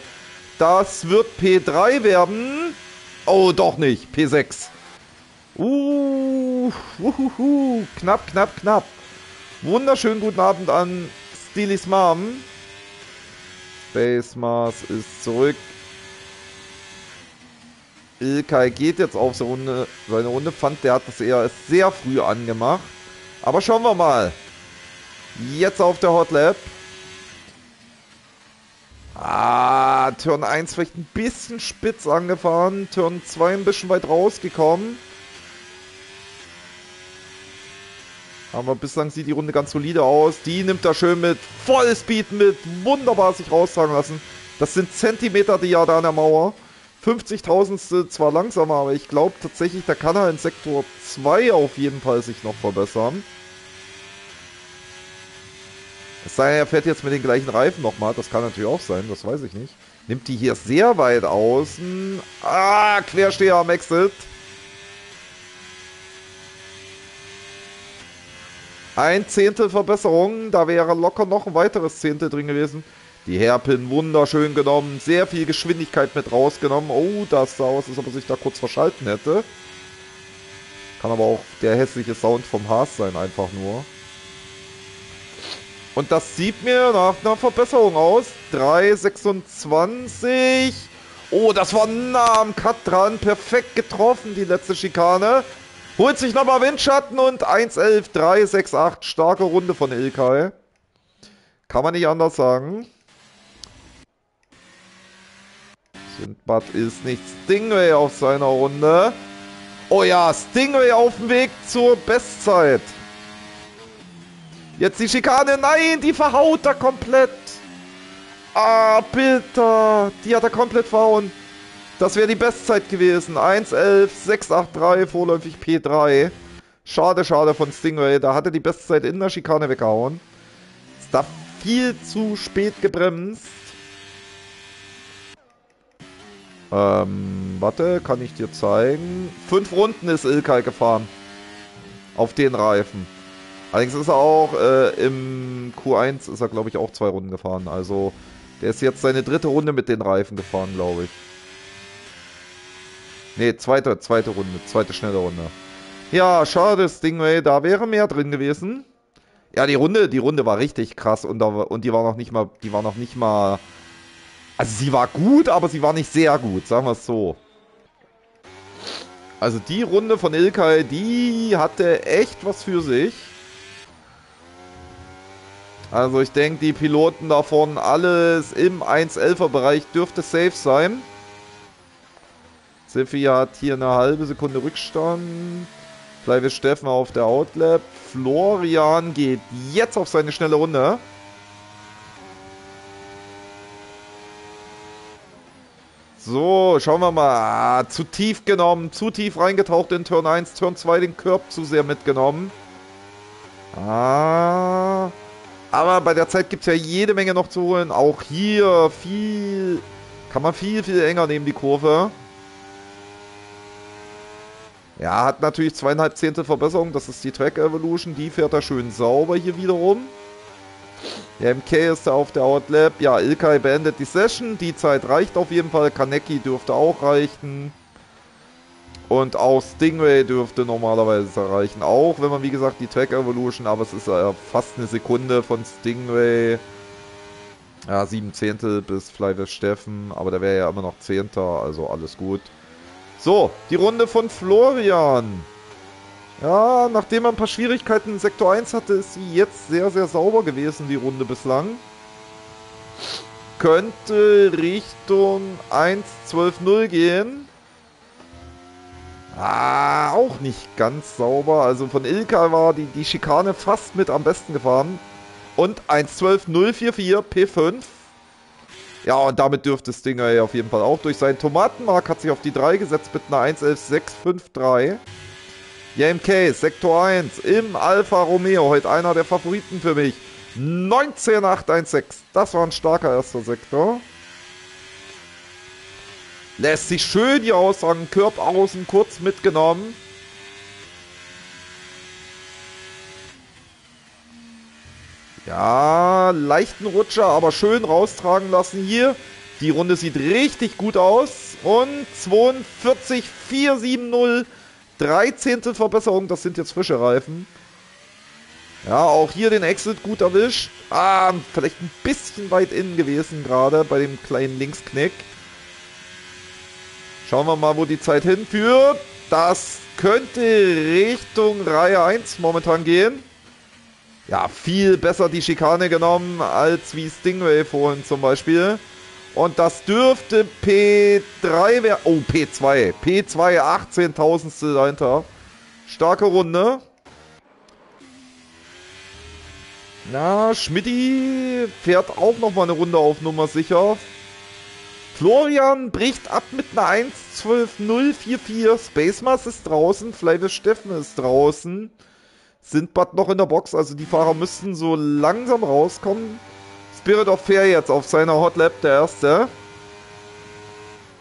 Das wird P3 werden. Oh, doch nicht. P6. Uh, uhuhu. knapp, knapp, knapp. Wunderschönen guten Abend an Stilis Mom. Space Mars ist zurück. Ilkay geht jetzt auf seine Runde, seine Runde. Fand, der hat das eher sehr früh angemacht. Aber schauen wir mal. Jetzt auf der Hot Lap. Ah, Turn 1 vielleicht ein bisschen spitz angefahren. Turn 2 ein bisschen weit rausgekommen. Aber bislang sieht die Runde ganz solide aus. Die nimmt er schön mit Vollspeed mit. Wunderbar sich raustragen lassen. Das sind Zentimeter, die ja da an der Mauer. 50.000 zwar langsamer, aber ich glaube tatsächlich, da kann er in Sektor 2 auf jeden Fall sich noch verbessern. Es sei denn, er fährt jetzt mit den gleichen Reifen nochmal. Das kann natürlich auch sein, das weiß ich nicht. Nimmt die hier sehr weit außen. Ah, Quersteher am Exit. Ein Zehntel Verbesserung. Da wäre locker noch ein weiteres Zehntel drin gewesen. Die Hairpin wunderschön genommen. Sehr viel Geschwindigkeit mit rausgenommen. Oh, das sah aus, als ob er sich da kurz verschalten hätte. Kann aber auch der hässliche Sound vom Haas sein, einfach nur. Und das sieht mir nach einer Verbesserung aus. 3,26. Oh, das war nah am Cut dran. Perfekt getroffen, die letzte Schikane. Holt sich nochmal Windschatten und 1,11, 3,68. Starke Runde von Ilkay. Kann man nicht anders sagen. Sindbad ist nicht Stingray auf seiner Runde. Oh ja, Stingray auf dem Weg zur Bestzeit. Jetzt die Schikane. Nein, die verhaut er komplett. Ah, bitter. Die hat er komplett verhauen. Das wäre die Bestzeit gewesen. 1.11, 683, vorläufig P3. Schade, schade von Stingray. Da hat er die Bestzeit in der Schikane weggehauen. Ist da viel zu spät gebremst. Ähm, warte, kann ich dir zeigen. Fünf Runden ist Ilkay gefahren. Auf den Reifen. Allerdings ist er auch äh, im Q1 ist er, glaube ich, auch zwei Runden gefahren. Also, der ist jetzt seine dritte Runde mit den Reifen gefahren, glaube ich. Ne, zweite, zweite Runde, zweite schnelle Runde. Ja, schade, Stingray, da wäre mehr drin gewesen. Ja, die Runde, die Runde war richtig krass und, da, und die war noch nicht mal, die war noch nicht mal also sie war gut, aber sie war nicht sehr gut, sagen wir es so. Also die Runde von Ilkay, die hatte echt was für sich. Also ich denke, die Piloten davon, alles im 1.11er Bereich dürfte safe sein. Siffi hat hier eine halbe Sekunde Rückstand. Fleivis Steffen auf der Outlap. Florian geht jetzt auf seine schnelle Runde. So, schauen wir mal. Ah, zu tief genommen, zu tief reingetaucht in Turn 1, Turn 2 den Körb zu sehr mitgenommen. Ah. Aber bei der Zeit gibt es ja jede Menge noch zu holen. Auch hier viel... Kann man viel, viel enger nehmen, die Kurve. Ja, hat natürlich zweieinhalb Zehntel Verbesserung. Das ist die Track Evolution. Die fährt er schön sauber hier wiederum. Der MK ist da auf der Outlap. Ja, Ilkay beendet die Session. Die Zeit reicht auf jeden Fall. Kaneki dürfte auch reichen. Und auch Stingray dürfte normalerweise reichen. Auch wenn man, wie gesagt, die Track Evolution, aber es ist ja fast eine Sekunde von Stingray. Ja, sieben Zehntel bis Flywest Steffen. Aber der wäre ja immer noch Zehnter, also alles gut. So, die Runde von Florian. Ja, nachdem er ein paar Schwierigkeiten in Sektor 1 hatte, ist sie jetzt sehr, sehr sauber gewesen, die Runde bislang. Könnte Richtung 1.12.0 gehen. Ah, auch nicht ganz sauber. Also von Ilka war die, die Schikane fast mit am besten gefahren. Und 1.12.044 P5. Ja, und damit dürfte Stinger auf jeden Fall auch durch sein Tomatenmark hat sich auf die 3 gesetzt mit einer 1.11.653. JMK, Sektor 1 im Alfa Romeo. Heute einer der Favoriten für mich. 19816. Das war ein starker erster Sektor. Lässt sich schön hier aussagen. Körb außen kurz mitgenommen. Ja, leichten Rutscher, aber schön raustragen lassen hier. Die Runde sieht richtig gut aus. Und 42, 470 13. Verbesserung, das sind jetzt frische Reifen. Ja, auch hier den Exit gut erwischt. Ah, vielleicht ein bisschen weit innen gewesen gerade bei dem kleinen Linksknick. Schauen wir mal, wo die Zeit hinführt. Das könnte Richtung Reihe 1 momentan gehen. Ja, viel besser die Schikane genommen als wie Stingray vorhin zum Beispiel. Und das dürfte P3 werden. Oh, P2. P2, 18.000 dahinter. Starke Runde. Na, Schmidti fährt auch nochmal eine Runde auf Nummer sicher. Florian bricht ab mit einer 1.12.044. Spacemas ist draußen. Fleivis Steffen ist draußen. Sindbad noch in der Box. Also die Fahrer müssten so langsam rauskommen. Spirit of Fair jetzt auf seiner Hot Lap, der erste.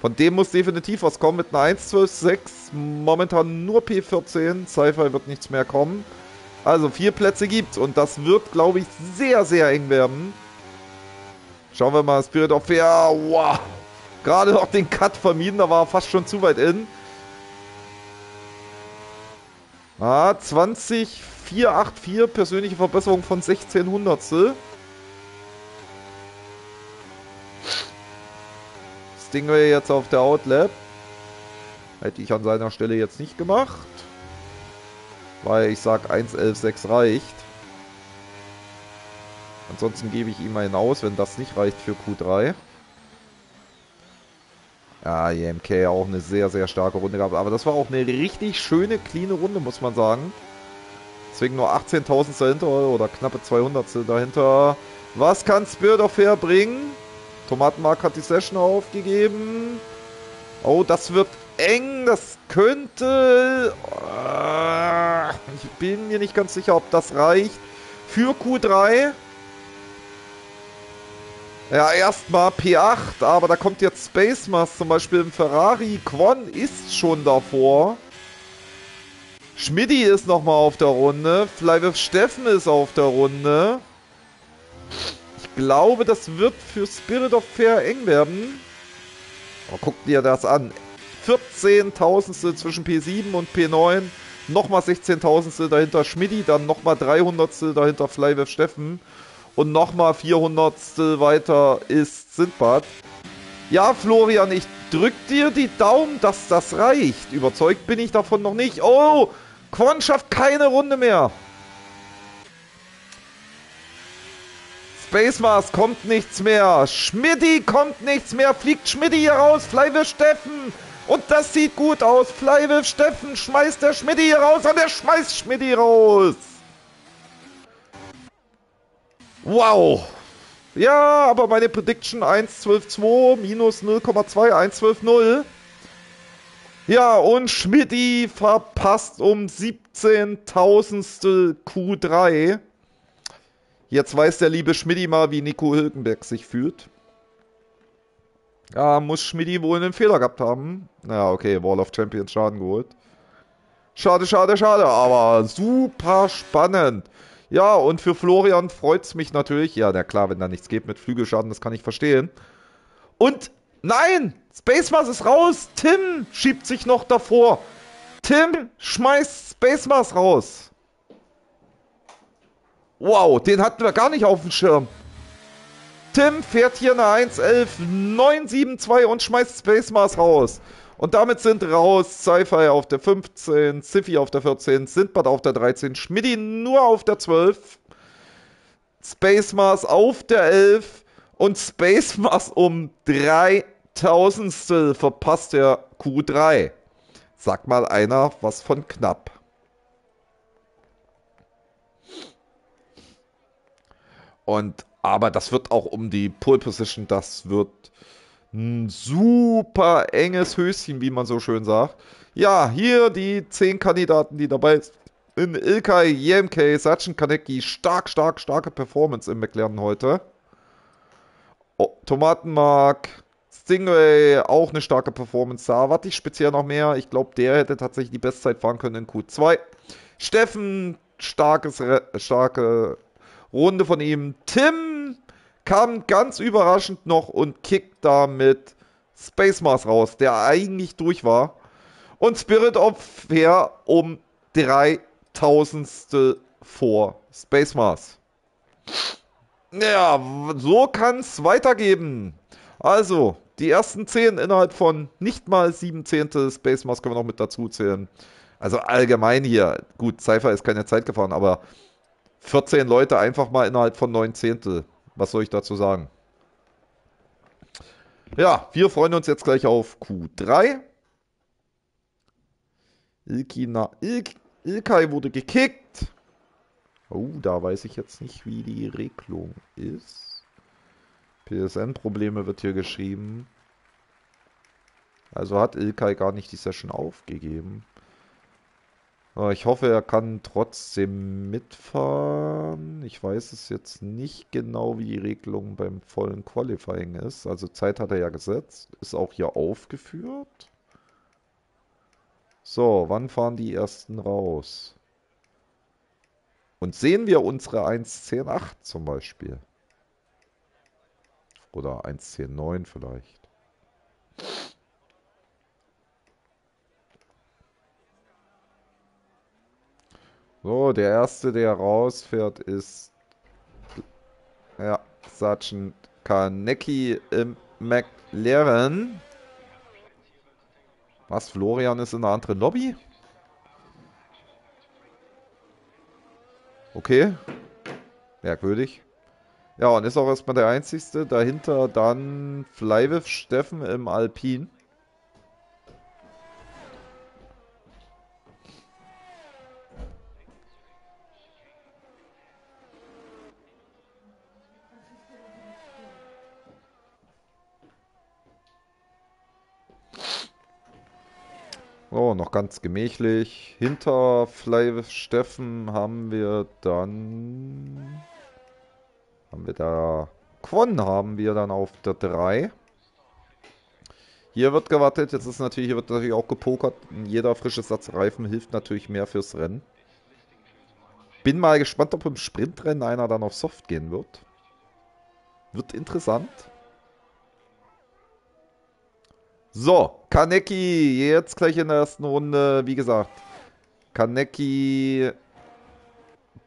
Von dem muss definitiv was kommen mit einer 1.12.6. Momentan nur P14. Sci-Fi wird nichts mehr kommen. Also vier Plätze gibt's und das wird, glaube ich, sehr, sehr eng werden. Schauen wir mal, Spirit of Fair. Wow. Gerade noch den Cut vermieden, da war er fast schon zu weit in. Ah, 20, 484, persönliche Verbesserung von 16 Hundertstel. Stingray jetzt auf der Outlap. Hätte ich an seiner Stelle jetzt nicht gemacht. Weil ich sag 1.11.6 reicht. Ansonsten gebe ich ihm einen aus, wenn das nicht reicht für Q3. Ja, EMK auch eine sehr, sehr starke Runde gehabt. Aber das war auch eine richtig schöne, cleane Runde, muss man sagen. Deswegen nur 18.000 dahinter oder knappe 200 dahinter. Was kann Spirit of Fair bringen? Tomatenmark hat die Session aufgegeben. Oh, das wird eng. Das könnte... Ah, ich bin mir nicht ganz sicher, ob das reicht. Für Q3. Ja, erstmal P8, aber da kommt jetzt Space Mass zum Beispiel im Ferrari. Quan ist schon davor. Schmidti ist nochmal auf der Runde. Flywith Steffen ist auf der Runde. Ich glaube, das wird für Spirit of Fair eng werden. Aber guck dir das an. 14.000 zwischen P7 und P9. Nochmal 16.000 dahinter Schmidti. Dann nochmal 300 dahinter Flywith Steffen. Und nochmal 400 weiter ist Sindbad. Ja, Florian, ich drück dir die Daumen, dass das reicht. Überzeugt bin ich davon noch nicht. Oh, Quan schafft keine Runde mehr. Space Mars kommt nichts mehr. Schmidti kommt nichts mehr. Fliegt Schmidti hier raus. Flywith Steffen. Und das sieht gut aus. Flywith Steffen schmeißt der Schmidti hier raus. Und er schmeißt Schmidti raus. Wow. Ja, aber meine Prediction 1,12,2 minus 0,2, 1,12,0. Ja, und Schmidti verpasst um 17.000 Q3. Jetzt weiß der liebe Schmidti mal, wie Nico Hülkenberg sich fühlt. Ja, muss Schmidti wohl einen Fehler gehabt haben. Ja, okay, Wall of Champions Schaden geholt. Schade, schade, schade, aber super spannend. Ja, und für Florian freut es mich natürlich. Ja, na klar, wenn da nichts geht mit Flügelschaden, das kann ich verstehen. Und nein, Space Mars ist raus. Tim schiebt sich noch davor. Tim schmeißt Space Mars raus. Wow, den hatten wir gar nicht auf dem Schirm. Tim fährt hier eine 1.11.972 und schmeißt Space Mars raus. Und damit sind raus Sci-Fi auf der 15, Siffy auf der 14, Sindbad auf der 13, Schmidti nur auf der 12, Space Mars auf der 11 und Space Mars um 3 Tausendstel verpasst der Q3. Sag mal einer was von knapp. Und aber das wird auch um die Pole Position, das wird ein super enges Höschen, wie man so schön sagt. Ja, hier die 10 Kandidaten, die dabei sind. In Ilkay, Yemke, Sachin Kaneki, stark, stark, starke Performance im McLaren heute. Oh, Tomatenmark, Stingray auch eine starke Performance. Da erwarte ich speziell noch mehr. Ich glaube, der hätte tatsächlich die Bestzeit fahren können in Q2. Steffen, starkes, starke Runde von ihm. Tim kam ganz überraschend noch und kickt damit Space Mars raus, der eigentlich durch war. Und Spirit of Fair um 3000 vor Space Mars. Ja, so kann es weitergehen. Also, die ersten 10 innerhalb von nicht mal 7 Zehntel Space Mars können wir noch mit dazu zählen. Also allgemein hier, gut, Cypher ist keine Zeit gefahren, aber 14 Leute einfach mal innerhalb von 9 Zehntel. Was soll ich dazu sagen? Ja, wir freuen uns jetzt gleich auf Q3. Ilkina, Ilk, Ilkay wurde gekickt. Oh, da weiß ich jetzt nicht, wie die Regelung ist. PSN-Probleme wird hier geschrieben. Also hat Ilkay gar nicht die Session aufgegeben. Aber ich hoffe, er kann trotzdem mitfahren. Ich weiß es jetzt nicht genau, wie die Regelung beim vollen Qualifying ist. Also Zeit hat er ja gesetzt. Ist auch hier aufgeführt. So, wann fahren die ersten raus? Und sehen wir unsere 1.10.8 zum Beispiel? Oder 1.10.9 vielleicht. So, der erste, der rausfährt, ist ja, Sergeant Kanecki im McLaren. Was? Florian ist in einer anderen Lobby? Okay. Merkwürdig. Ja, und ist auch erstmal der Einzige. Dahinter dann Flywith Steffen im Alpin. Noch ganz gemächlich. Hinter Fly Steffen haben wir dann. Haben wir da. Quon haben wir dann auf der 3. Hier wird gewartet. Jetzt ist natürlich, hier wird natürlich auch gepokert. Jeder frische Satz Reifen hilft natürlich mehr fürs Rennen. Bin mal gespannt, ob im Sprintrennen einer dann auf Soft gehen wird. Wird interessant. So, Kaneki jetzt gleich in der ersten Runde. Wie gesagt, Kaneki.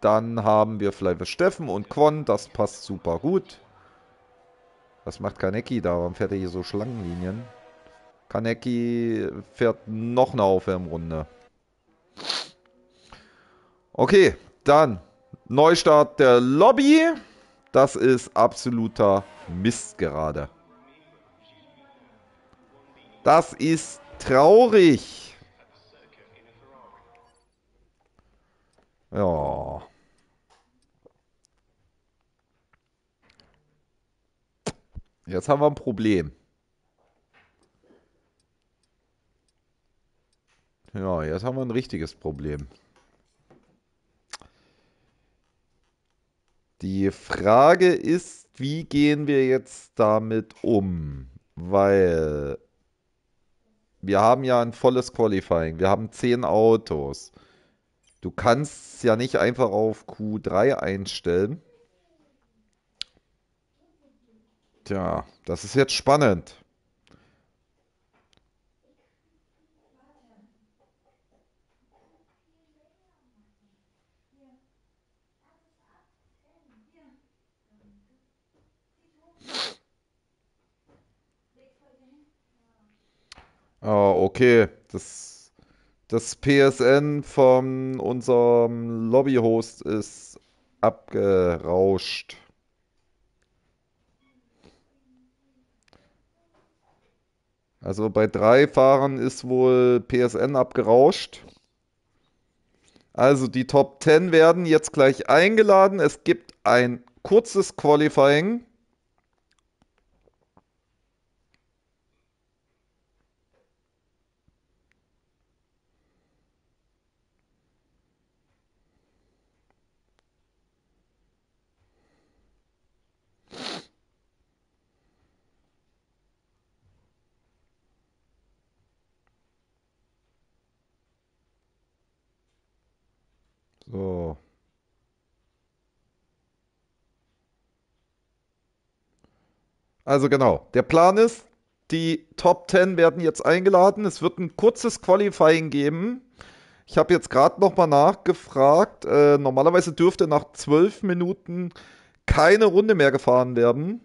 Dann haben wir vielleicht Steffen und Quon. Das passt super gut. Was macht Kaneki da? Warum fährt er hier so Schlangenlinien? Kaneki fährt noch eine Aufwärmrunde. Okay, dann Neustart der Lobby. Das ist absoluter Mist gerade. Das ist traurig. Ja. Jetzt haben wir ein Problem. Ja, jetzt haben wir ein richtiges Problem. Die Frage ist, wie gehen wir jetzt damit um? Weil wir haben ja ein volles Qualifying. Wir haben zehn Autos. Du kannst ja nicht einfach auf Q3 einstellen. Tja, das ist jetzt spannend. Ah, okay. Das, das PSN von unserem Lobbyhost ist abgerauscht. Also bei drei Fahrern ist wohl PSN abgerauscht. Also die Top 10 werden jetzt gleich eingeladen. Es gibt ein kurzes Qualifying. So. Also genau, der Plan ist, die Top 10 werden jetzt eingeladen. Es wird ein kurzes Qualifying geben. Ich habe jetzt gerade nochmal nachgefragt. Äh, normalerweise dürfte nach 12 Minuten keine Runde mehr gefahren werden.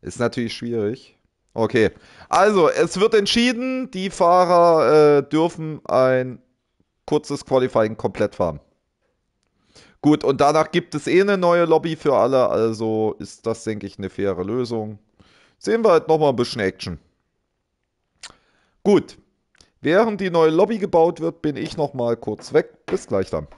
Ist natürlich schwierig. Okay. Also, es wird entschieden, die Fahrer äh, dürfen ein kurzes Qualifying komplett fahren. Gut, und danach gibt es eh eine neue Lobby für alle, also ist das, denke ich, eine faire Lösung. Sehen wir halt nochmal ein bisschen Action. Gut. Während die neue Lobby gebaut wird, bin ich nochmal kurz weg. Bis gleich dann.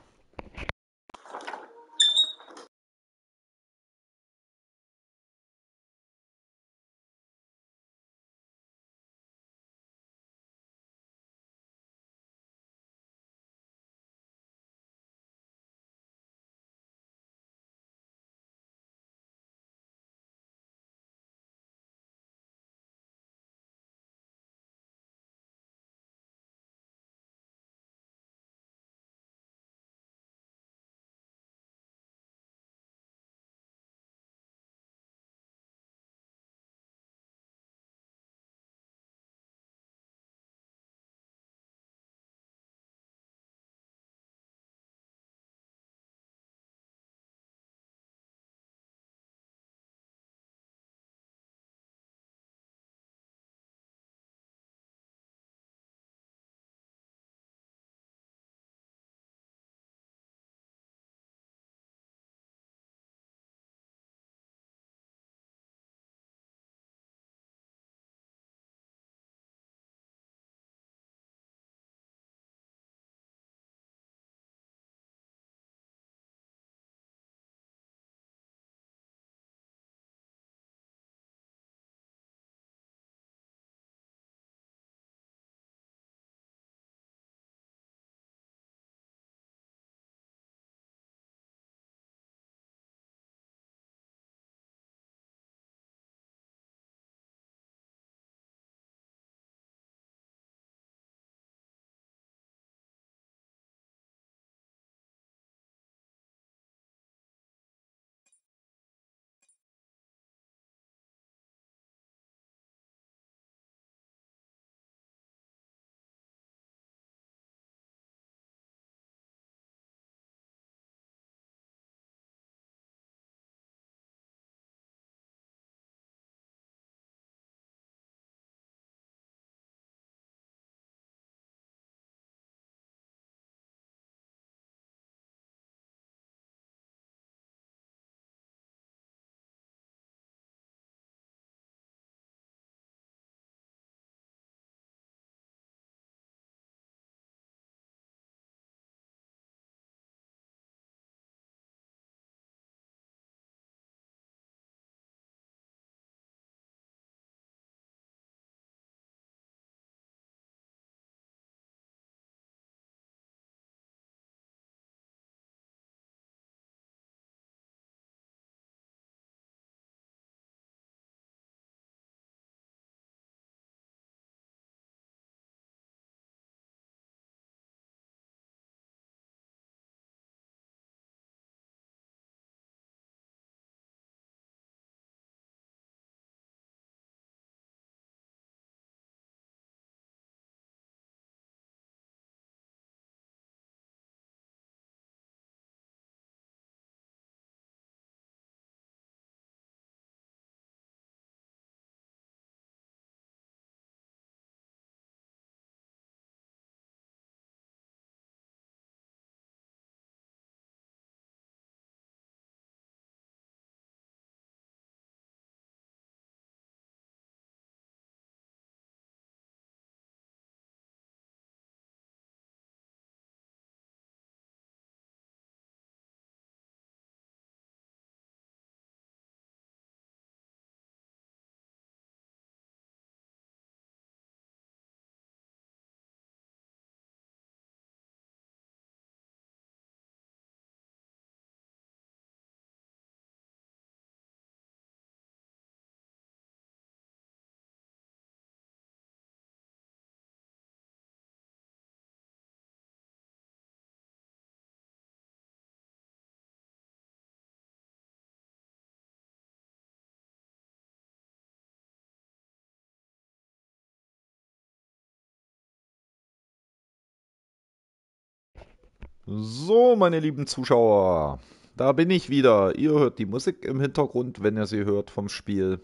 So, meine lieben Zuschauer, da bin ich wieder. Ihr hört die Musik im Hintergrund, wenn ihr sie hört vom Spiel.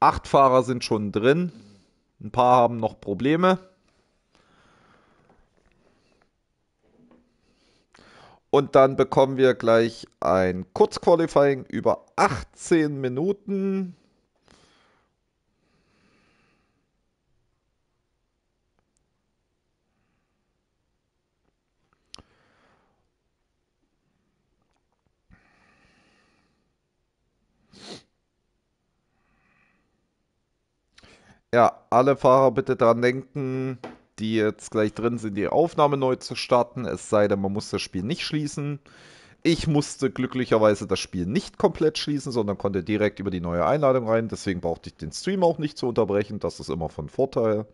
Acht Fahrer sind schon drin. Ein paar haben noch Probleme. Und dann bekommen wir gleich ein Kurzqualifying über 18 Minuten. Ja, alle Fahrer bitte dran denken, die jetzt gleich drin sind, die Aufnahme neu zu starten. Es sei denn, man muss das Spiel nicht schließen. Ich musste glücklicherweise das Spiel nicht komplett schließen, sondern konnte direkt über die neue Einladung rein. Deswegen brauchte ich den Stream auch nicht zu unterbrechen. Das ist immer von Vorteil.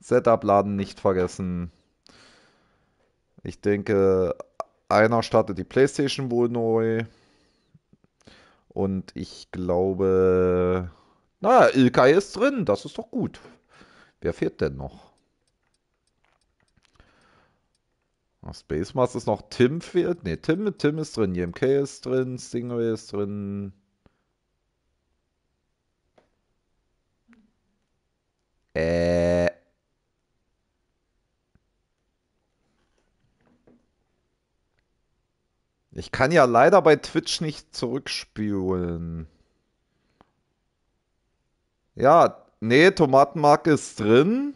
Setup laden nicht vergessen. Ich denke, einer startet die PlayStation wohl neu. Und ich glaube, naja, Ilkay ist drin, das ist doch gut. Wer fehlt denn noch? Space Master ist noch Tim fehlt. Ne, Tim, Tim ist drin, JMK ist drin, Stingray ist drin. Äh. Ich kann ja leider bei Twitch nicht zurückspielen. Ja, nee, Tomatenmark ist drin.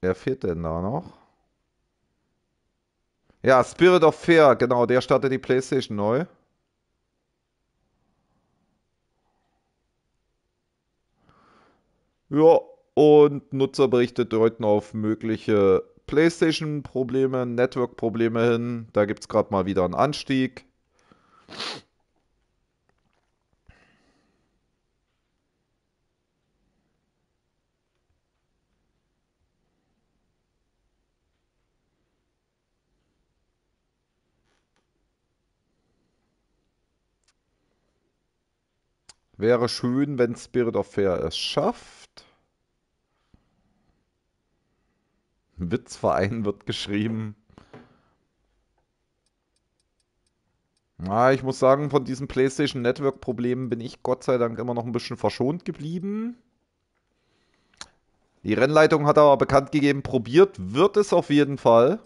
Wer fehlt denn da noch? Ja, Spirit of Fear, genau, der startet die PlayStation neu. Ja, und Nutzerberichte deuten auf mögliche PlayStation-Probleme, Network-Probleme hin. Da gibt es gerade mal wieder einen Anstieg. Wäre schön, wenn Spirit of Fair es schafft. Witzverein wird geschrieben. Na, ich muss sagen, von diesen PlayStation Network-Problemen bin ich Gott sei Dank immer noch ein bisschen verschont geblieben. Die Rennleitung hat aber bekannt gegeben, probiert wird es auf jeden Fall.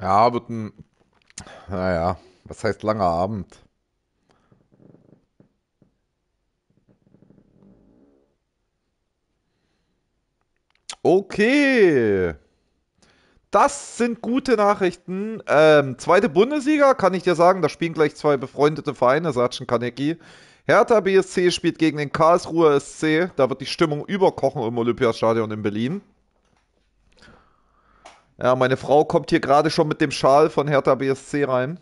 Ja, wird ein, naja, was heißt langer Abend? Okay. Das sind gute Nachrichten. Ähm, zweite Bundesliga, kann ich dir sagen, da spielen gleich zwei befreundete Vereine, Satschen Kaneki. Hertha BSC spielt gegen den Karlsruher SC. Da wird die Stimmung überkochen im Olympiastadion in Berlin. Ja, meine Frau kommt hier gerade schon mit dem Schal von Hertha BSC rein.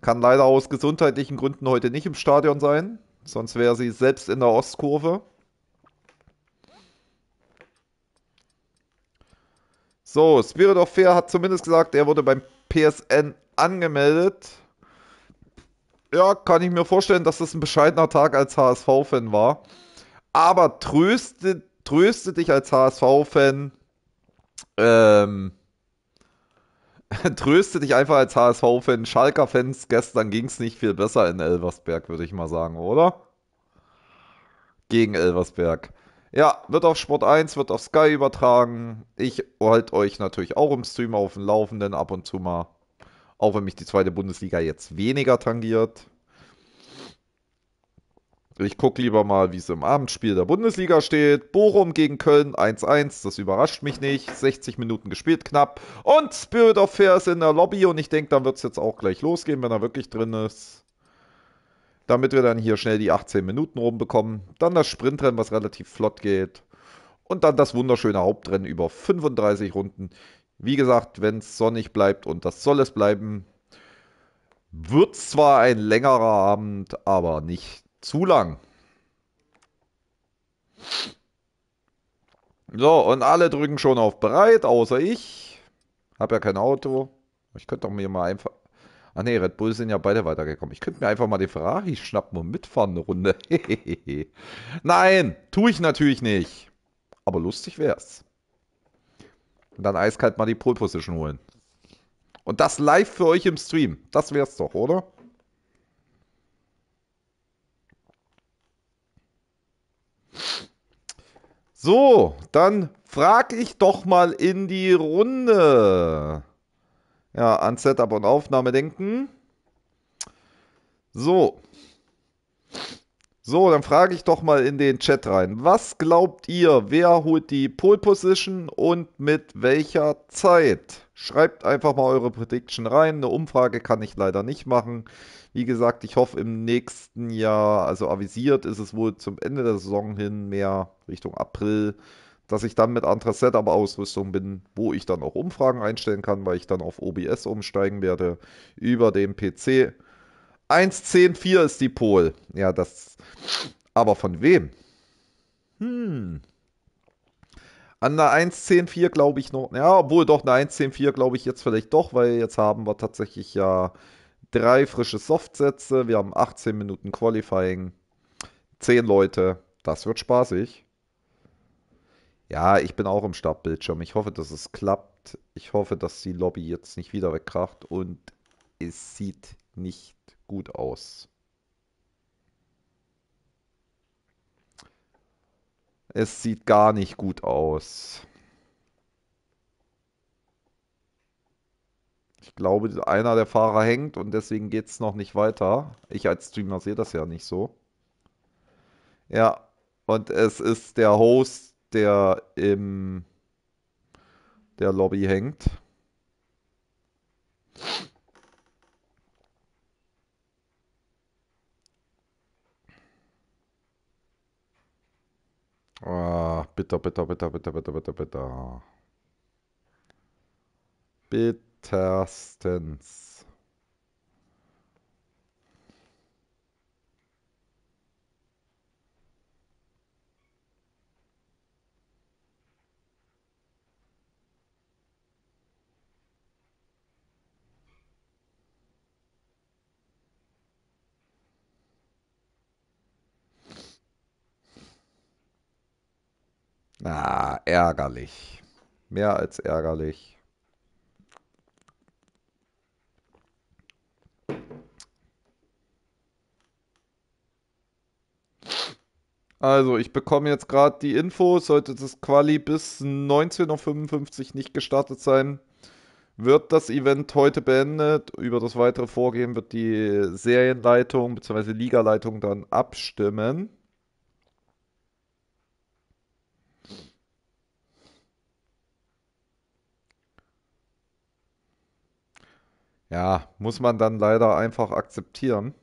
Kann leider aus gesundheitlichen Gründen heute nicht im Stadion sein. Sonst wäre sie selbst in der Ostkurve. So, Spirit of Fair hat zumindest gesagt, er wurde beim PSN angemeldet. Ja, kann ich mir vorstellen, dass das ein bescheidener Tag als HSV-Fan war. Aber tröste, tröste dich als HSV-Fan. Ähm, <laughs> tröste dich einfach als HSV-Fan. Schalker-Fans, gestern ging es nicht viel besser in Elversberg, würde ich mal sagen, oder? Gegen Elversberg. Ja, wird auf Sport 1, wird auf Sky übertragen. Ich halte euch natürlich auch im Stream auf dem Laufenden ab und zu mal. Auch wenn mich die zweite Bundesliga jetzt weniger tangiert. Ich gucke lieber mal, wie es im Abendspiel der Bundesliga steht. Bochum gegen Köln 1-1, das überrascht mich nicht. 60 Minuten gespielt, knapp. Und Spirit of Fair ist in der Lobby und ich denke, dann wird es jetzt auch gleich losgehen, wenn er wirklich drin ist. damit wir dann hier schnell die 18 Minuten rumbekommen. Dann das Sprintrennen, was relativ flott geht. Und dann das wunderschöne Hauptrennen über 35 Runden. Wie gesagt, wenn es sonnig bleibt und das soll es bleiben, wird zwar ein längerer Abend, aber nicht zu lang. So, und alle drücken schon auf bereit, außer ich. Hab ja kein Auto. Ich könnte doch mir mal einfach. Ah ne, Red Bull sind ja beide weitergekommen. Ich könnte mir einfach mal den Ferrari schnappen und mitfahren eine Runde. <laughs> Nein, tue ich natürlich nicht. Aber lustig wär's. Und dann eiskalt mal die Pole Position holen. Und das live für euch im Stream. Das wär's doch, oder? So, dann frag ich doch mal in die Runde. Ja, an Setup und Aufnahme denken. So. So, dann frage ich doch mal in den Chat rein. Was glaubt ihr, wer holt die Pole Position und mit welcher Zeit? Schreibt einfach mal eure Prediction rein. Eine Umfrage kann ich leider nicht machen. Wie gesagt, ich hoffe im nächsten Jahr, also avisiert ist es wohl zum Ende der Saison hin, mehr Richtung April, dass ich dann mit anderer Setup-Ausrüstung bin, wo ich dann auch Umfragen einstellen kann, weil ich dann auf OBS umsteigen werde über den PC. 1.10.4 ist die Pol. Ja, das. Aber von wem? Hm. An der 1.10.4 glaube ich noch. Ja, obwohl doch eine 1.10.4 glaube ich jetzt vielleicht doch, weil jetzt haben wir tatsächlich ja drei frische Softsätze. Wir haben 18 Minuten Qualifying. 10 Leute. Das wird spaßig. Ja, ich bin auch im Startbildschirm. Ich hoffe, dass es klappt. Ich hoffe, dass die Lobby jetzt nicht wieder wegkracht und es sieht nicht gut aus. Es sieht gar nicht gut aus. Ich glaube, einer der Fahrer hängt und deswegen geht es noch nicht weiter. Ich als Streamer sehe das ja nicht so. Ja, und es ist der Host, der im der Lobby hängt. Ah, bitter, bitter, bitter, bitter, bitter, bitter, bitter. Bitterstens. Ah, ärgerlich. Mehr als ärgerlich. Also, ich bekomme jetzt gerade die Info, sollte das Quali bis 19.55 Uhr nicht gestartet sein, wird das Event heute beendet. Über das weitere Vorgehen wird die Serienleitung bzw. Ligaleitung dann abstimmen. Ja, muss man dann leider einfach akzeptieren.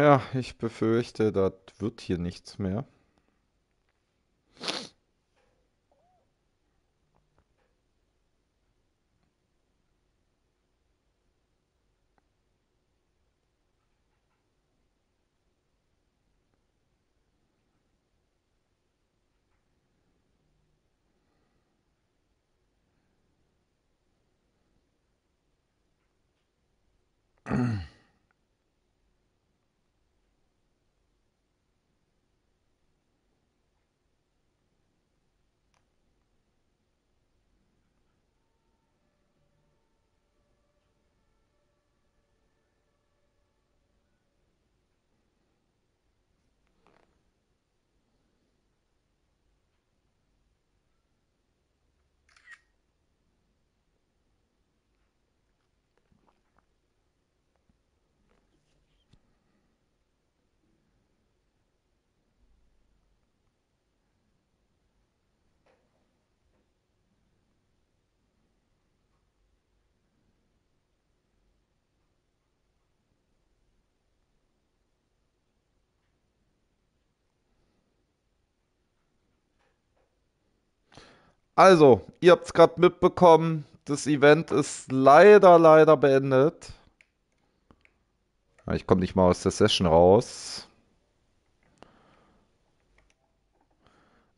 Ja, ich befürchte, das wird hier nichts mehr. Also, ihr habt es gerade mitbekommen, das Event ist leider, leider beendet. Ich komme nicht mal aus der Session raus.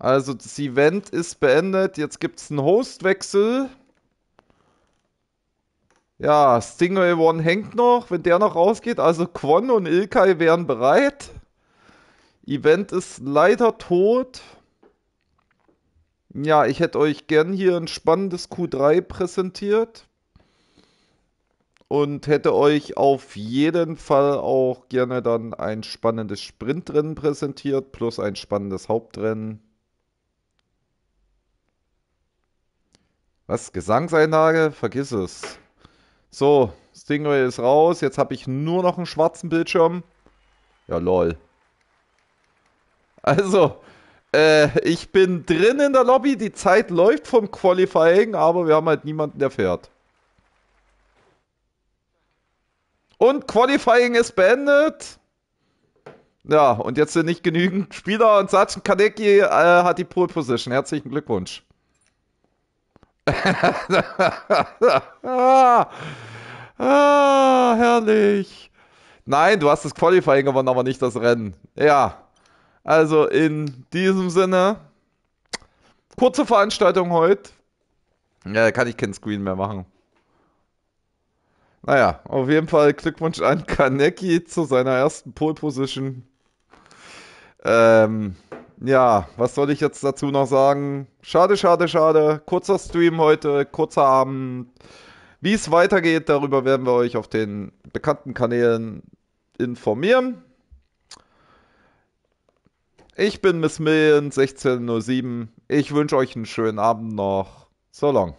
Also, das Event ist beendet. Jetzt gibt es einen Hostwechsel. Ja, Stingray One hängt noch, wenn der noch rausgeht. Also, Quan und Ilkay wären bereit. Event ist leider tot. Ja, ich hätte euch gern hier ein spannendes Q3 präsentiert und hätte euch auf jeden Fall auch gerne dann ein spannendes Sprintrennen präsentiert plus ein spannendes Hauptrennen. Was? Gesangseinlage? Vergiss es. So, Stingray ist raus. Jetzt habe ich nur noch einen schwarzen Bildschirm. Ja, lol. Also, äh, ich bin drin in der Lobby, die Zeit läuft vom Qualifying, aber wir haben halt niemanden, der fährt. Und Qualifying ist beendet. Ja, und jetzt sind nicht genügend Spieler und Sachin Kaneki äh, hat die Pole Position. Herzlichen Glückwunsch. <laughs> ah, herrlich. Nein, du hast das Qualifying gewonnen, aber nicht das Rennen. Ja. Also in diesem Sinne, kurze Veranstaltung heute. Ja, kann ich keinen Screen mehr machen. Naja, auf jeden Fall Glückwunsch an Kaneki zu seiner ersten Pole Position. Ähm, ja, was soll ich jetzt dazu noch sagen? Schade, schade, schade. Kurzer Stream heute, kurzer Abend. Wie es weitergeht, darüber werden wir euch auf den bekannten Kanälen informieren. Ich bin Miss Million 1607. Ich wünsche euch einen schönen Abend noch. So long.